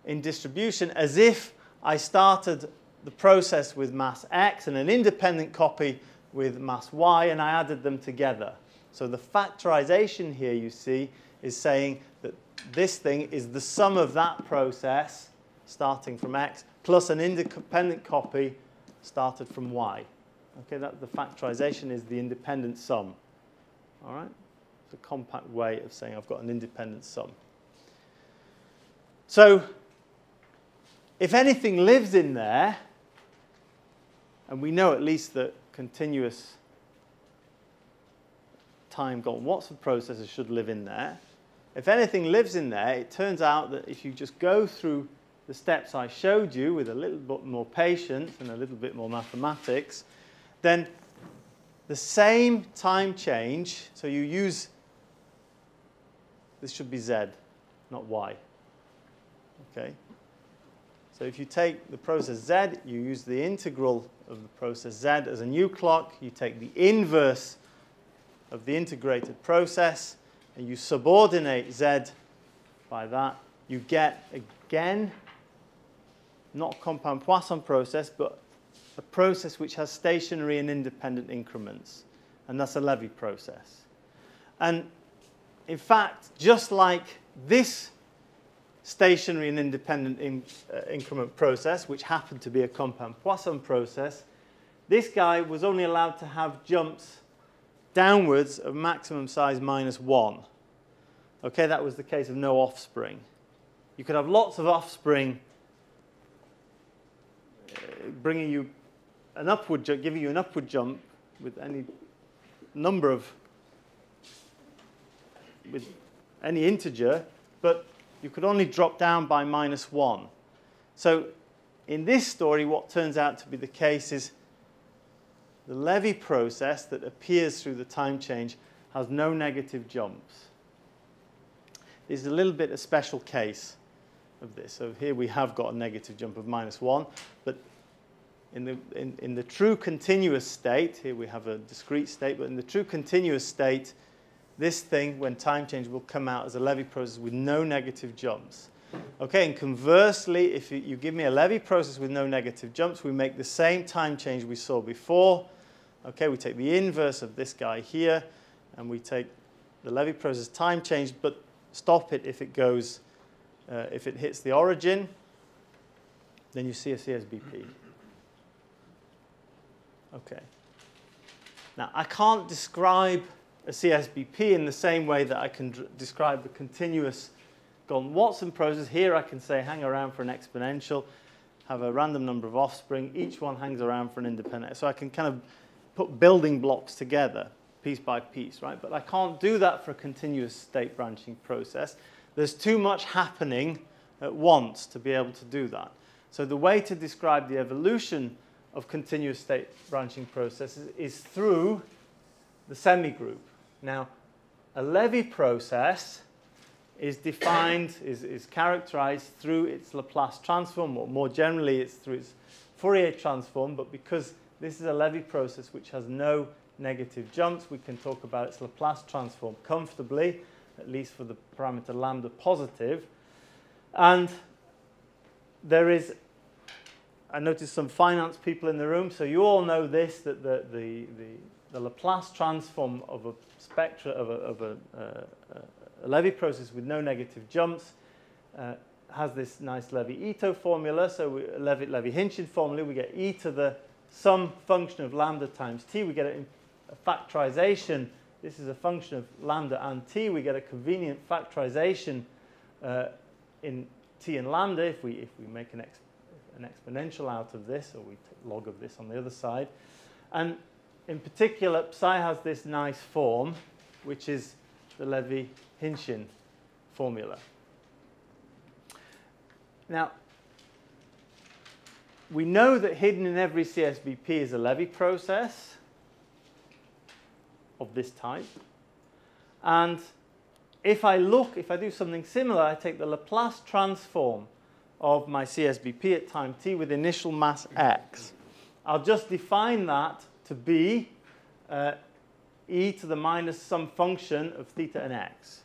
in distribution as if I started the process with mass x and an independent copy with mass y, and I added them together. So the factorization here, you see, is saying that this thing is the sum of that process starting from x plus an independent copy started from y. Okay, that the factorization is the independent sum. All right? It's a compact way of saying I've got an independent sum. So if anything lives in there, and we know at least that continuous time Galton-Watson processes should live in there. If anything lives in there, it turns out that if you just go through the steps I showed you with a little bit more patience and a little bit more mathematics, then the same time change, so you use, this should be Z, not Y. Okay? So if you take the process Z, you use the integral of the process Z as a new clock. You take the inverse of the integrated process and you subordinate Z by that. You get, again, not compound Poisson process, but a process which has stationary and independent increments. And that's a Levy process. And in fact, just like this stationary and independent in, uh, increment process, which happened to be a compound Poisson process, this guy was only allowed to have jumps downwards of maximum size minus 1. Okay, that was the case of no offspring. You could have lots of offspring uh, bringing you an upward jump, giving you an upward jump with any number of, with any integer, but you could only drop down by minus 1. So in this story, what turns out to be the case is the Levy process that appears through the time change has no negative jumps. This is a little bit a special case of this. So here we have got a negative jump of minus 1, but in the, in, in the true continuous state, here we have a discrete state, but in the true continuous state, this thing, when time change, will come out as a Levy process with no negative jumps. Okay, and conversely, if you, give me a Levy process with no negative jumps, we make the same time change we saw before. Okay, we take the inverse of this guy here, and we take the Levy process time change, but stop it if it goes, uh, if it hits the origin, then you see a CSBP. Okay. Now, I can't describe a CSBP in the same way that I can describe the continuous Galton-Watson process. Here I can say hang around for an exponential, have a random number of offspring, each one hangs around for an independent. So I can kind of put building blocks together piece by piece, right? But I can't do that for a continuous state branching process. There's too much happening at once to be able to do that. So the way to describe the evolution of continuous state branching processes is through the semigroup. Now, a Levy process is defined, is, is characterized through its Laplace transform, or more generally, it's through its Fourier transform, but because this is a Levy process which has no negative jumps, we can talk about its Laplace transform comfortably, at least for the parameter lambda positive. And there is I noticed some finance people in the room, so you all know this, that the, the, the, the Laplace transform of a spectra, of a, of a, uh, a Levy process with no negative jumps uh, has this nice Levy-Ito formula. So Levy-Khintchine formula, we get e to the sum function of lambda times t. We get a, a factorization. This is a function of lambda and t. We get a convenient factorization uh, in t and lambda if we, if we make an exponent an exponential out of this, or we take log of this on the other side. And in particular, psi has this nice form, which is the Levy-Khintchine formula. Now, we know that hidden in every CSBP is a Levy process of this type. And if I look, if I do something similar, I take the Laplace transform of my CSBP at time t with initial mass x. I'll just define that to be uh, e to the minus some function of theta and x.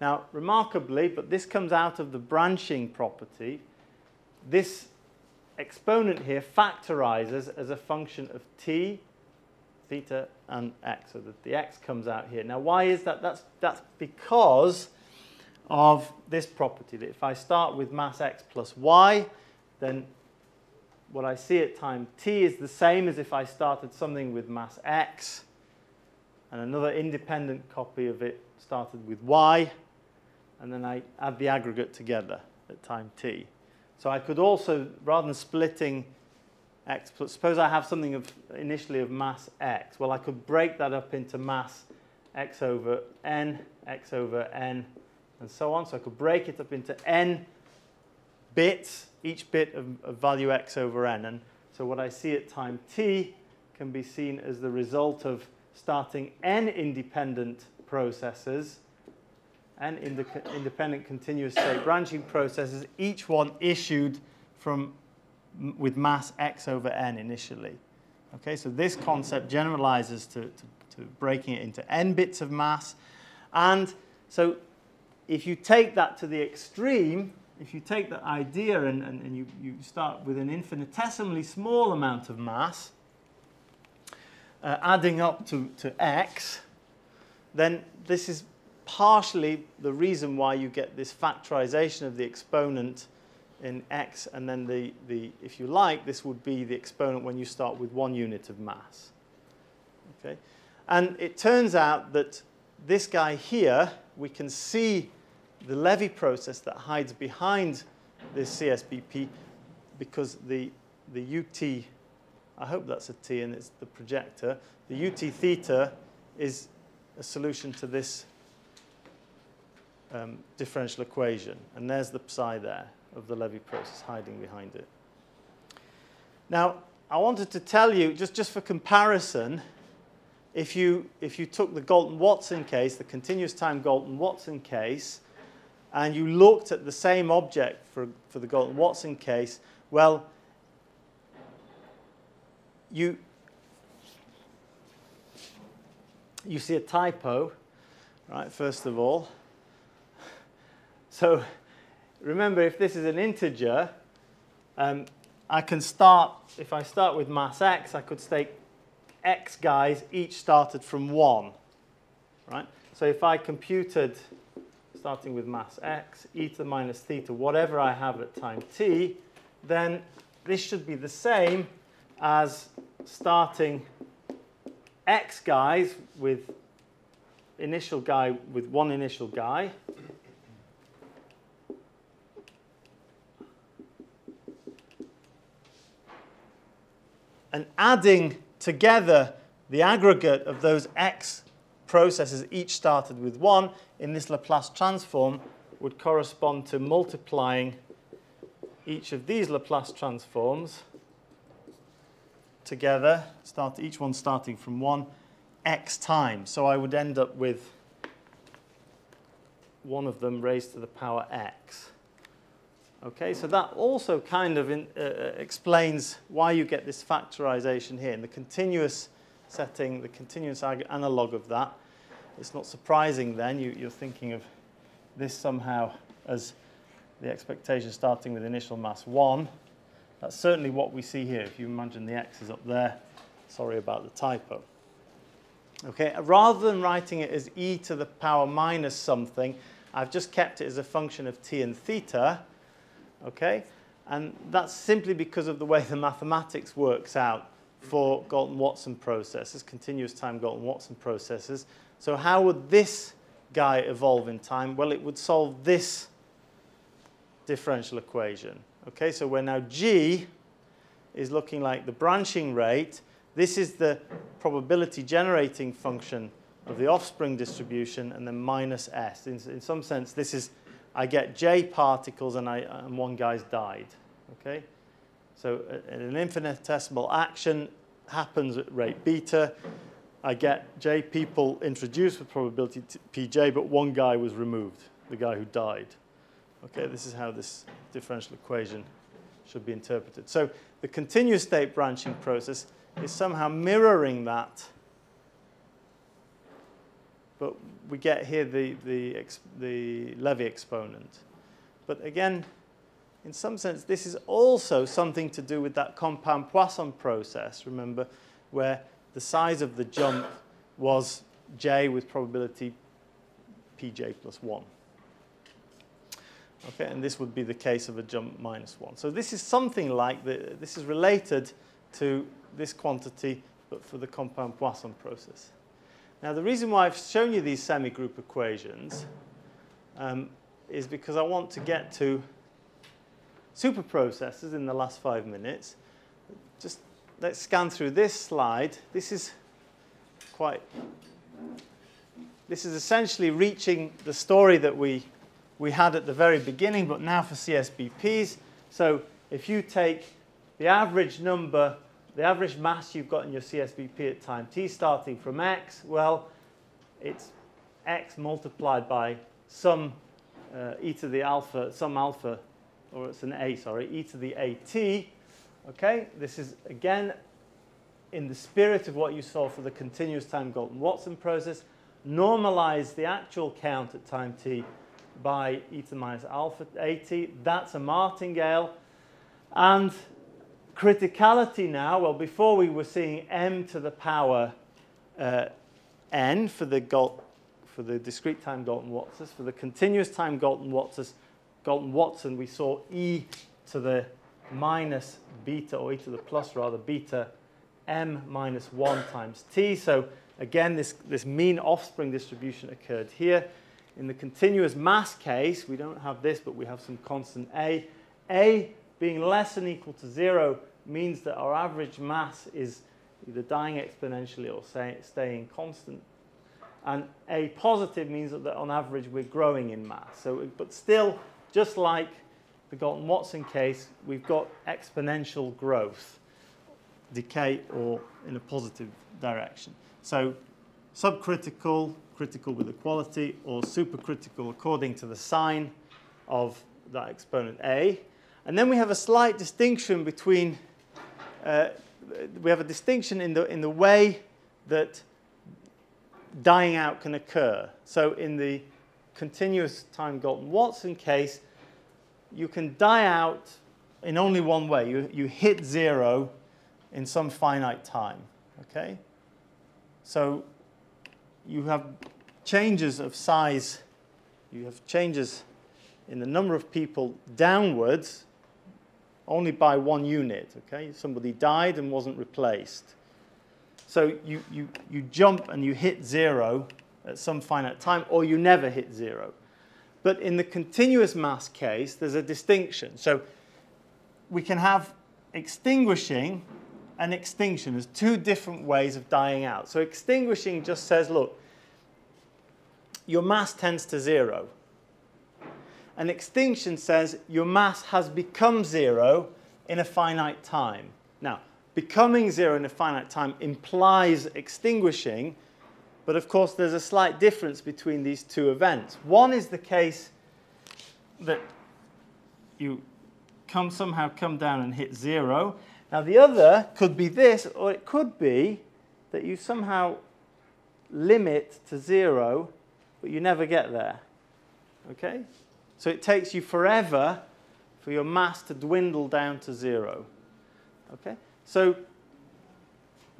Now, remarkably, but this comes out of the branching property, this exponent here factorizes as a function of t, theta, and x, so that the x comes out here. Now, why is that? That's, that's because of this property, that if I start with mass x plus y, then what I see at time t is the same as if I started something with mass x, and another independent copy of it started with y, and then I add the aggregate together at time t. So I could also, rather than splitting x, suppose I have something of initially of mass x. Well, I could break that up into mass x over n, x over n, and so on. So I could break it up into n bits, each bit of, of value x over n. And so what I see at time t can be seen as the result of starting n independent processes, n ind independent continuous state branching processes, each one issued from with mass x over n initially. Okay, so this concept generalizes to, to, to breaking it into n bits of mass. And so if you take that to the extreme, if you take that idea and, and, and you, you start with an infinitesimally small amount of mass, uh, adding up to, to x, then this is partially the reason why you get this factorization of the exponent in x, and then the, the, if you like, this would be the exponent when you start with one unit of mass. Okay? And it turns out that this guy here, we can see the Levy process that hides behind this CSBP because the, the UT, I hope that's a T and it's the projector, the UT theta is a solution to this um, differential equation. And there's the psi there of the Levy process hiding behind it. Now, I wanted to tell you, just, just for comparison, if you, if you took the Galton-Watson case, the continuous time Galton-Watson case, and you looked at the same object for, for the Galton-Watson case, well, you, you see a typo, right, first of all. So remember, if this is an integer, um, I can start, if I start with mass x, I could take x guys, each started from 1. Right? So if I computed, starting with mass x, e to the minus theta, whatever I have at time t, then this should be the same as starting x guys with initial guy with one initial guy. And adding together the aggregate of those x processes each started with 1 in this Laplace transform would correspond to multiplying each of these Laplace transforms together, start, each one starting from 1, x times. So I would end up with one of them raised to the power x. Okay, so that also kind of in, uh, uh, explains why you get this factorization here. In the continuous setting, the continuous analog of that, it's not surprising then you, you're thinking of this somehow as the expectation starting with initial mass 1. That's certainly what we see here. If you imagine the x is up there, sorry about the typo. Okay, rather than writing it as e to the power minus something, I've just kept it as a function of t and theta okay? And that's simply because of the way the mathematics works out for Galton-Watson processes, continuous time Galton-Watson processes. So how would this guy evolve in time? Well, it would solve this differential equation. Okay, so where now G is looking like the branching rate, this is the probability generating function of the offspring distribution, and then minus S. In, in some sense, this is I get J particles and, I, and one guy's died. Okay? So an infinitesimal action happens at rate beta. I get J people introduced with probability Pj, but one guy was removed, the guy who died. Okay, this is how this differential equation should be interpreted. So the continuous state branching process is somehow mirroring that but we get here the, the, the Levy exponent. But again, in some sense, this is also something to do with that compound Poisson process, remember, where the size of the jump was j with probability pj plus 1. Okay, and this would be the case of a jump minus 1. So this is something like, the, this is related to this quantity, but for the compound Poisson process. Now, the reason why I've shown you these semi-group equations um, is because I want to get to superprocesses in the last five minutes. Just let's scan through this slide. This is quite, this is essentially reaching the story that we, we had at the very beginning, but now for CSBPs. So if you take the average number the average mass you've got in your CSBP at time t starting from x, well, it's x multiplied by some uh, e to the alpha, some alpha, or it's an a, sorry, e to the at. Okay, this is again in the spirit of what you saw for the continuous time Galton-Watson process. Normalize the actual count at time t by e to the minus alpha at. That's a martingale. And criticality now, well, before we were seeing m to the power uh, n for the, for the discrete time Galton-Watson. For the continuous time Galton-Watson, Galton-Watson, we saw e to the minus beta, or e to the plus rather, beta m minus 1 times t. So Again, this, this mean offspring distribution occurred here. In the continuous mass case, we don't have this, but we have some constant A. A being less than equal to 0 means that our average mass is either dying exponentially or say, staying constant. And A positive means that, that on average we're growing in mass. So, but still, just like the Galton-Watson case, we've got exponential growth, decay or in a positive direction. So subcritical, critical with equality, or supercritical according to the sign of that exponent A. And then we have a slight distinction between, uh, we have a distinction in the, in the way that dying out can occur. So in the continuous time Galton-Watson case, you can die out in only one way. You, you hit zero in some finite time, okay? So you have changes of size, you have changes in the number of people downwards only by one unit, okay? Somebody died and wasn't replaced. So you, you, you jump and you hit zero at some finite time, or you never hit zero. But in the continuous mass case, there's a distinction. So we can have extinguishing and extinction as two different ways of dying out. So extinguishing just says, look, your mass tends to zero. And extinction says your mass has become zero in a finite time. Now, becoming zero in a finite time implies extinguishing, but of course there's a slight difference between these two events. One is the case that you come somehow come down and hit zero, now the other could be this, or it could be that you somehow limit to zero, but you never get there. Okay? So it takes you forever for your mass to dwindle down to zero. Okay? So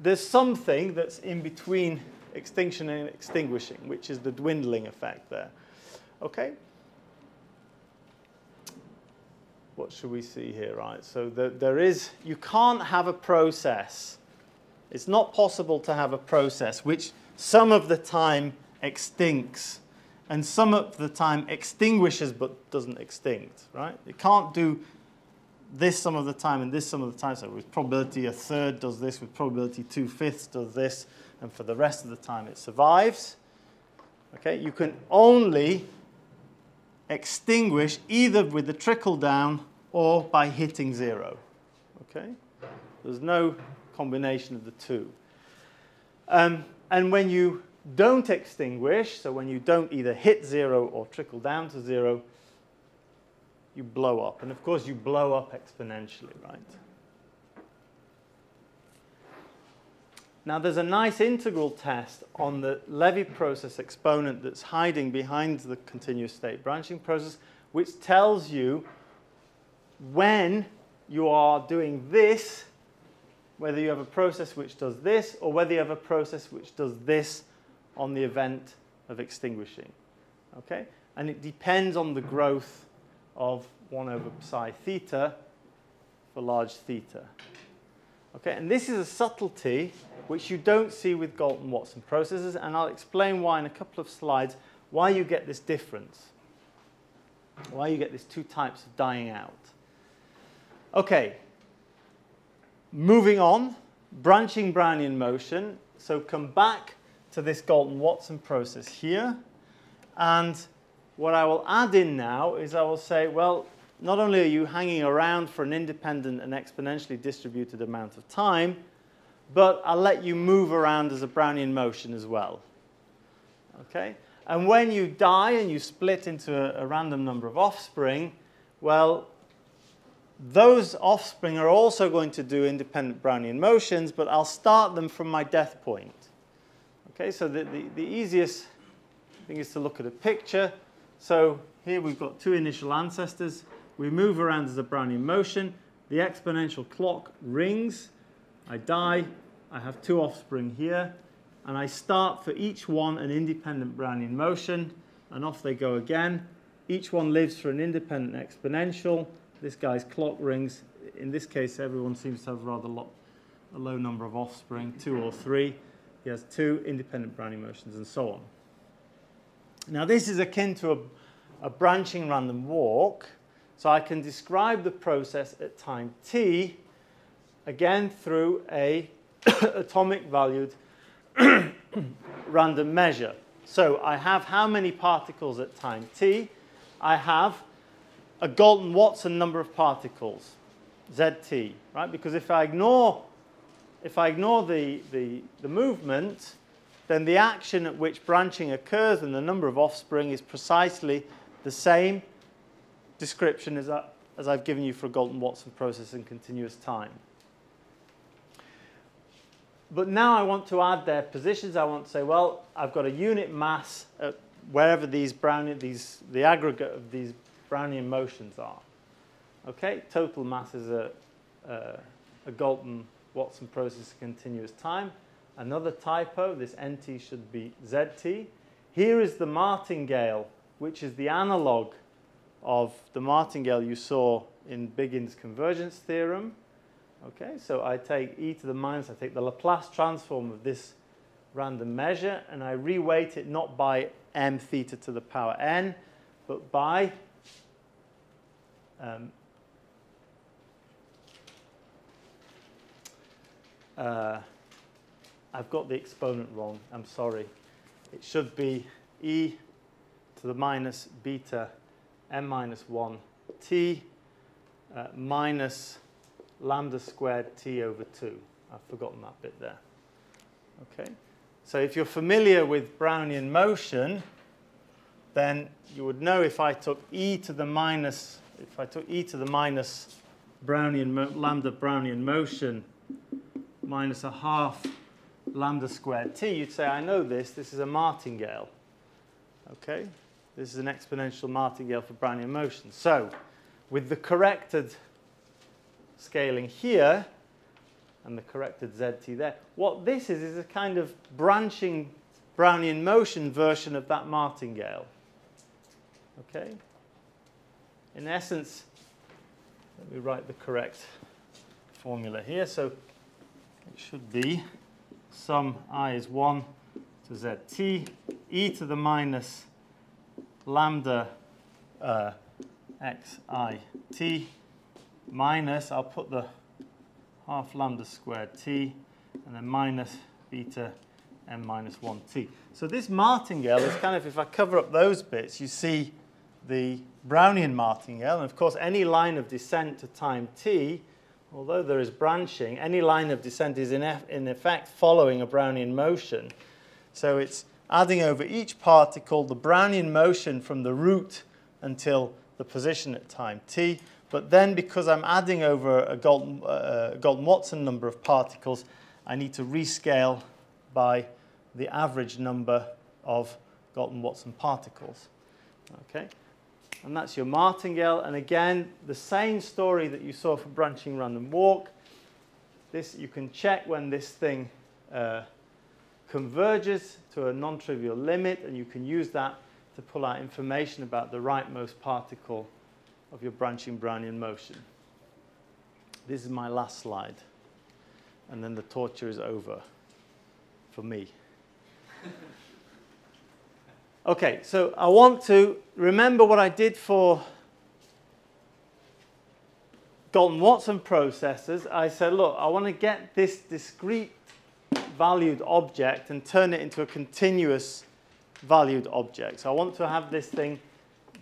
there's something that's in between extinction and extinguishing, which is the dwindling effect there. Okay? what should we see here, right? So the, there is, you can't have a process. It's not possible to have a process which some of the time extincts and some of the time extinguishes but doesn't extinct, right? You can't do this some of the time and this some of the time. So with probability a third does this, with probability two fifths does this, and for the rest of the time it survives. Okay, you can only extinguish either with the trickle down or by hitting zero. Okay? There's no combination of the two. Um, and when you don't extinguish, so when you don't either hit zero or trickle down to zero, you blow up. And of course, you blow up exponentially, right? Now, there's a nice integral test on the Levy process exponent that's hiding behind the continuous state branching process, which tells you when you are doing this, whether you have a process which does this, or whether you have a process which does this on the event of extinguishing. Okay? And it depends on the growth of 1 over psi theta for large theta. Okay, and this is a subtlety which you don't see with Galton-Watson processes, and I'll explain why in a couple of slides, why you get this difference, why you get these two types of dying out. Okay, moving on, branching Brownian motion. So come back to this Galton-Watson process here, and what I will add in now is I will say, well, not only are you hanging around for an independent and exponentially distributed amount of time, but I'll let you move around as a Brownian motion as well. Okay? And when you die and you split into a, a random number of offspring, well, those offspring are also going to do independent Brownian motions, but I'll start them from my death point. Okay, so the, the, the easiest thing is to look at a picture. So here we've got two initial ancestors. We move around as a Brownian motion. The exponential clock rings. I die. I have two offspring here. And I start for each one an independent Brownian motion. And off they go again. Each one lives for an independent exponential. This guy's clock rings. In this case, everyone seems to have rather a low number of offspring, two or three. he has two independent Brownian motions, and so on. Now, this is akin to a, a branching random walk, so I can describe the process at time t, again through a atomic valued random measure. So I have how many particles at time t? I have a Galton-Watson number of particles, zt, right? Because if I ignore, if I ignore the, the, the movement, then the action at which branching occurs and the number of offspring is precisely the same description as, I, as I've given you for a Galton-Watson process in continuous time. But now I want to add their positions. I want to say, well, I've got a unit mass at wherever these Brownian, these, the aggregate of these Brownian motions are. Okay, total mass is a, a, a Galton-Watson process of continuous time. Another typo, this nt should be zt. Here is the martingale, which is the analog of the martingale you saw in Biggins' convergence theorem. Okay, so I take e to the minus, I take the Laplace transform of this random measure, and I reweight it not by m theta to the power n, but by um, uh, I've got the exponent wrong. I'm sorry. It should be e to the minus beta m minus 1 t uh, minus lambda squared t over 2. I've forgotten that bit there. Okay. So if you're familiar with Brownian motion, then you would know if I took e to the minus, if I took e to the minus Brownian lambda Brownian motion minus a half lambda squared t, you'd say, I know this, this is a martingale. Okay? This is an exponential martingale for Brownian motion. So, with the corrected scaling here and the corrected zt there. What this is is a kind of branching Brownian motion version of that martingale. Okay? In essence, let me write the correct formula here. So it should be sum i is 1 to zt e to the minus lambda uh, t minus, I'll put the half lambda squared t, and then minus beta n minus 1t. So this martingale is kind of, if I cover up those bits, you see the Brownian martingale. And of course, any line of descent to time t, although there is branching, any line of descent is in, in effect following a Brownian motion. So it's adding over each particle the Brownian motion from the root until the position at time t. But then because I'm adding over a Galton, uh, Galton-Watson number of particles, I need to rescale by the average number of Galton-Watson particles. Okay, and that's your martingale. And again, the same story that you saw for branching random walk. This you can check when this thing uh, converges to a non-trivial limit, and you can use that to pull out information about the rightmost particle of your branching Brownian motion. This is my last slide. And then the torture is over for me. okay, so I want to remember what I did for Galton-Watson processes. I said, look, I want to get this discrete valued object and turn it into a continuous valued object. So I want to have this thing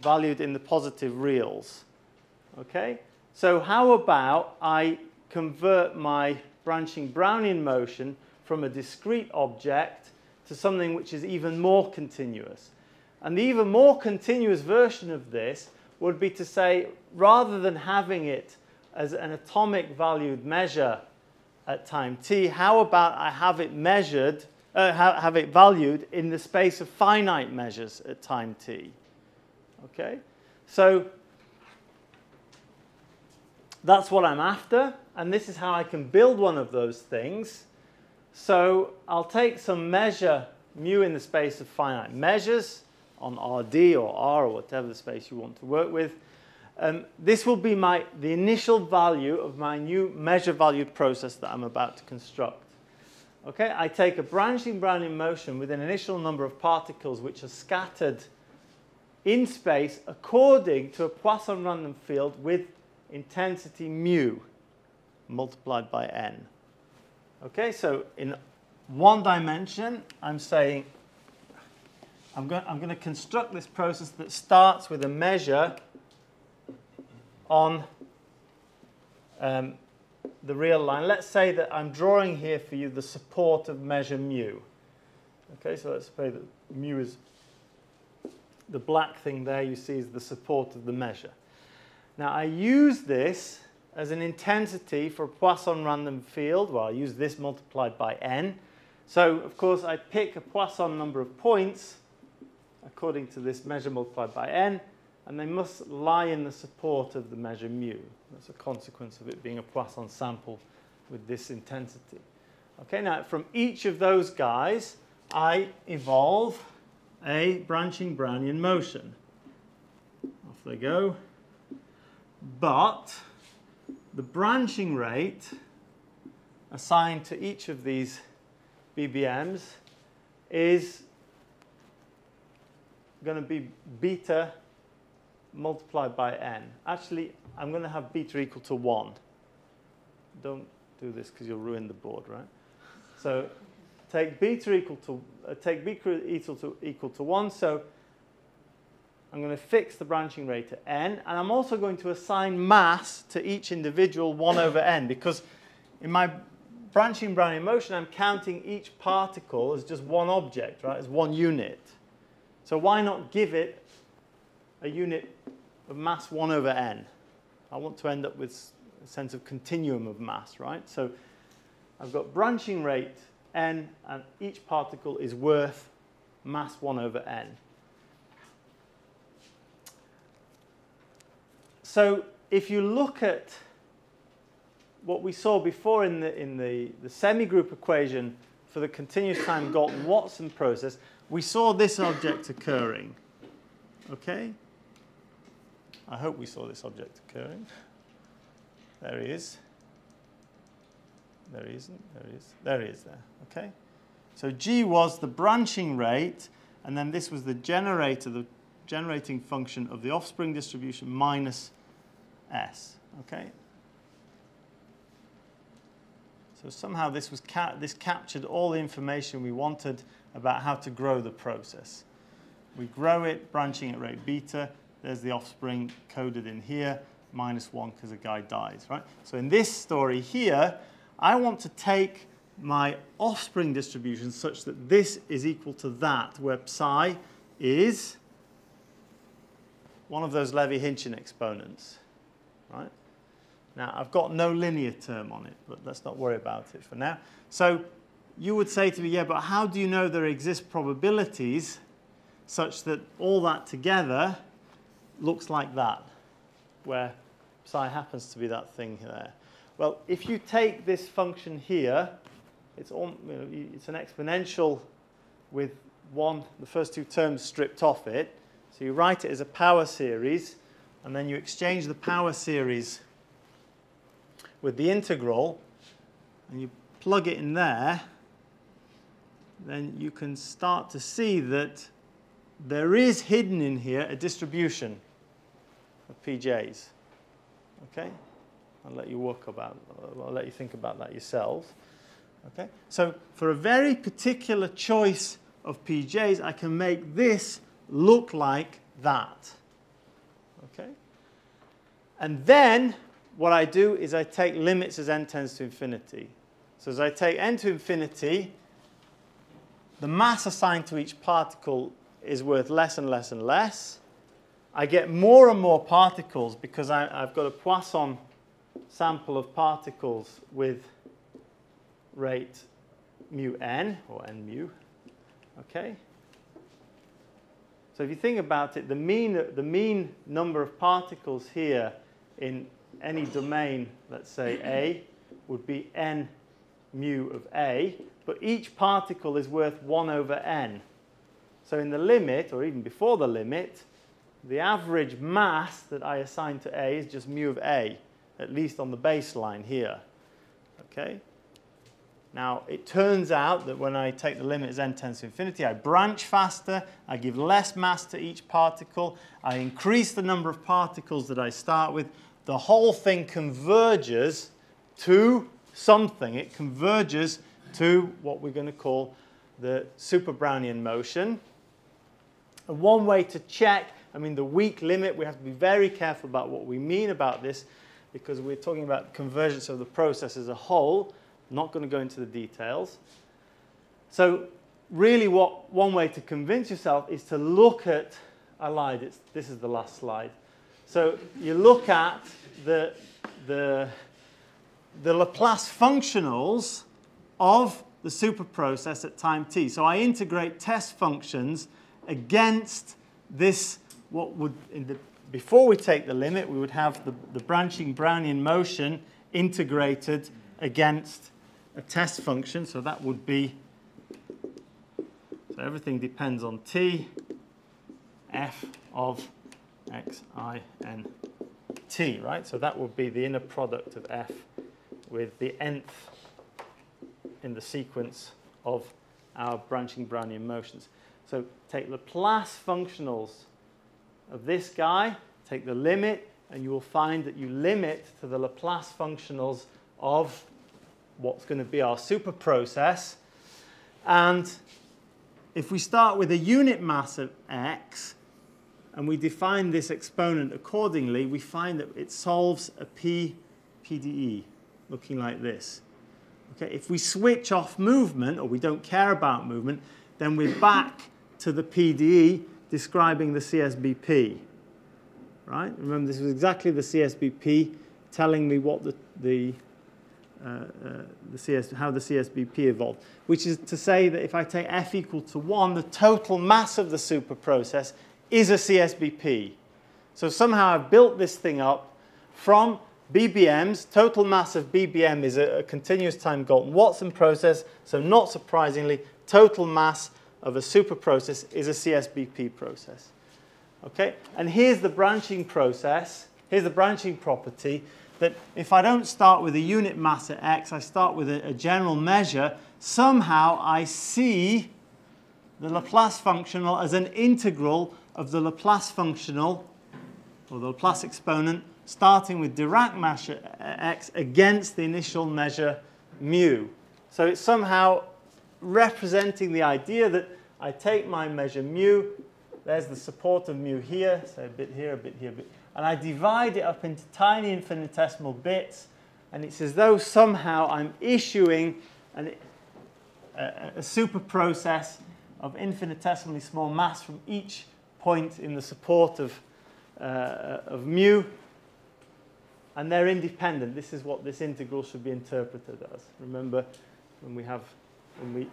valued in the positive reals. Okay? So how about I convert my branching Brownian motion from a discrete object to something which is even more continuous. And the even more continuous version of this would be to say, rather than having it as an atomic valued measure at time t, how about I have it measured, uh, have it valued in the space of finite measures at time t? Okay? So that's what I'm after, and this is how I can build one of those things. So I'll take some measure mu in the space of finite measures on RD or R or whatever the space you want to work with. Um, this will be my, the initial value of my new measure valued process that I'm about to construct. Okay, I take a branching Brownian motion with an initial number of particles which are scattered in space according to a Poisson random field with intensity mu multiplied by n. Okay, so in one dimension, I'm saying I'm going, I'm going to construct this process that starts with a measure on um, the real line. Let's say that I'm drawing here for you the support of measure mu. Okay, so let's say that mu is the black thing there you see is the support of the measure. Now I use this as an intensity for a Poisson random field. Well, I use this multiplied by n. So, of course, I pick a Poisson number of points according to this measure multiplied by n, and they must lie in the support of the measure mu. That's a consequence of it being a Poisson sample with this intensity. Okay, now from each of those guys, I evolve a branching Brownian motion. Off they go. But the branching rate assigned to each of these BBMs is going to be beta multiplied by n. Actually, I'm going to have beta equal to 1. Don't do this because you'll ruin the board, right? So take beta equal to uh, take beta equal to equal to 1. So I'm going to fix the branching rate at n, and I'm also going to assign mass to each individual 1 over n, because in my branching Brownian motion, I'm counting each particle as just one object, right, as one unit. So why not give it a unit of mass 1 over n? I want to end up with a sense of continuum of mass, right? So I've got branching rate n, and each particle is worth mass 1 over n. So if you look at what we saw before in the, in the, the semi-group equation for the continuous time Galton-Watson process, we saw this object occurring. Okay? I hope we saw this object occurring. There he is. There he isn't. There he is. There he is there. Okay? So G was the branching rate, and then this was the generator, the generating function of the offspring distribution minus S. Okay. So somehow this was ca this captured all the information we wanted about how to grow the process. We grow it, branching at rate beta. There's the offspring coded in here, minus one because a guy dies, right? So in this story here, I want to take my offspring distribution such that this is equal to that, where psi is one of those Levy-Khintchine exponents right? Now, I've got no linear term on it, but let's not worry about it for now. So you would say to me, yeah, but how do you know there exist probabilities such that all that together looks like that, where psi happens to be that thing there? Well, if you take this function here, it's, all, you know, it's an exponential with one, the first two terms stripped off it. So you write it as a power series and then you exchange the power series with the integral, and you plug it in there, then you can start to see that there is hidden in here a distribution of PJs. Okay? I'll let you work about, I'll let you think about that yourselves. Okay? So for a very particular choice of PJs, I can make this look like that. Okay? And then what I do is I take limits as n tends to infinity. So as I take n to infinity, the mass assigned to each particle is worth less and less and less. I get more and more particles because I, have got a Poisson sample of particles with rate mu n, or n mu. Okay? So if you think about it, the mean, the mean number of particles here in any domain, let's say A, would be n mu of A, but each particle is worth 1 over n. So in the limit, or even before the limit, the average mass that I assign to A is just mu of A, at least on the baseline here. Okay? Now, it turns out that when I take the limit as n tends to infinity, I branch faster, I give less mass to each particle, I increase the number of particles that I start with. The whole thing converges to something. It converges to what we're going to call the super Brownian motion. And one way to check, I mean, the weak limit, we have to be very careful about what we mean about this because we're talking about convergence of the process as a whole. I'm not going to go into the details. So really what one way to convince yourself is to look at, I lied, it's, this is the last slide. So you look at the, the, the Laplace functionals of the superprocess at time t. So I integrate test functions against this, what would, the, before we take the limit, we would have the, the branching Brownian motion integrated against a test function. So that would be, so everything depends on t, f of x, i, n, t, right? So that would be the inner product of f with the nth in the sequence of our branching Brownian motions. So take Laplace functionals of this guy, take the limit, and you will find that you limit to the Laplace functionals of what's going to be our super process. And if we start with a unit mass of x, and we define this exponent accordingly, we find that it solves a p PDE looking like this. Okay, if we switch off movement, or we don't care about movement, then we're back to the PDE describing the CSBP. Right? Remember, this was exactly the CSBP telling me what the, the, uh, uh, the CS, how the CSBP evolved, which is to say that if I take F equal to 1, the total mass of the super process is a CSBP. So somehow I've built this thing up from BBMs, total mass of BBM is a, a continuous time Galton-Watson process, so not surprisingly, total mass of a super process is a CSBP process. Okay, and here's the branching process, here's the branching property that if I don't start with a unit mass at x, I start with a, a general measure, somehow I see the Laplace functional as an integral of the Laplace functional, or the Laplace exponent, starting with Dirac mass at x against the initial measure mu. So it's somehow representing the idea that I take my measure mu, there's the support of mu here, so a bit here, a bit here, a bit, and I divide it up into tiny infinitesimal bits, and it's as though somehow I'm issuing an, a, a super process of infinitesimally small mass from each point in the support of, uh, of mu and they're independent. This is what this integral should be interpreted as. Remember, when we have, when we,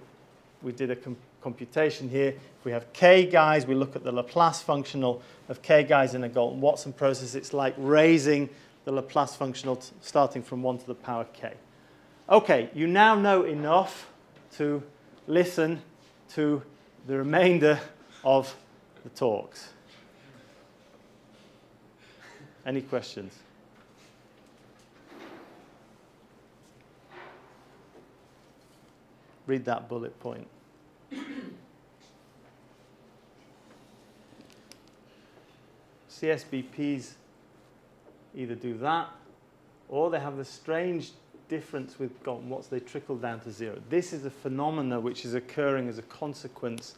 we did a com computation here, if we have k guys, we look at the Laplace functional of k guys in a Galton-Watson process. It's like raising the Laplace functional starting from 1 to the power k. Okay, you now know enough to listen to the remainder of the talks. Any questions? Read that bullet point. CSBPs either do that or they have the strange difference with what's they trickle down to zero. This is a phenomena which is occurring as a consequence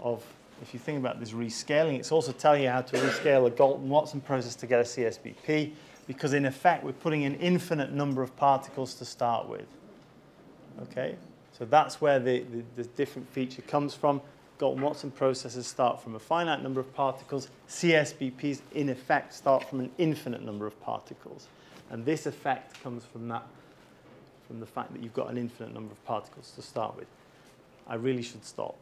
of, if you think about this rescaling, it's also telling you how to rescale a Galton-Watson process to get a CSBP because in effect we're putting an infinite number of particles to start with. Okay, so that's where the, the, the different feature comes from. Galton-Watson processes start from a finite number of particles. CSBPs, in effect, start from an infinite number of particles. And this effect comes from that, from the fact that you've got an infinite number of particles to start with. I really should stop.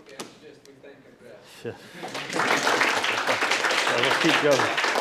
Okay, I suggest we take a breath. Sure. so we'll keep going.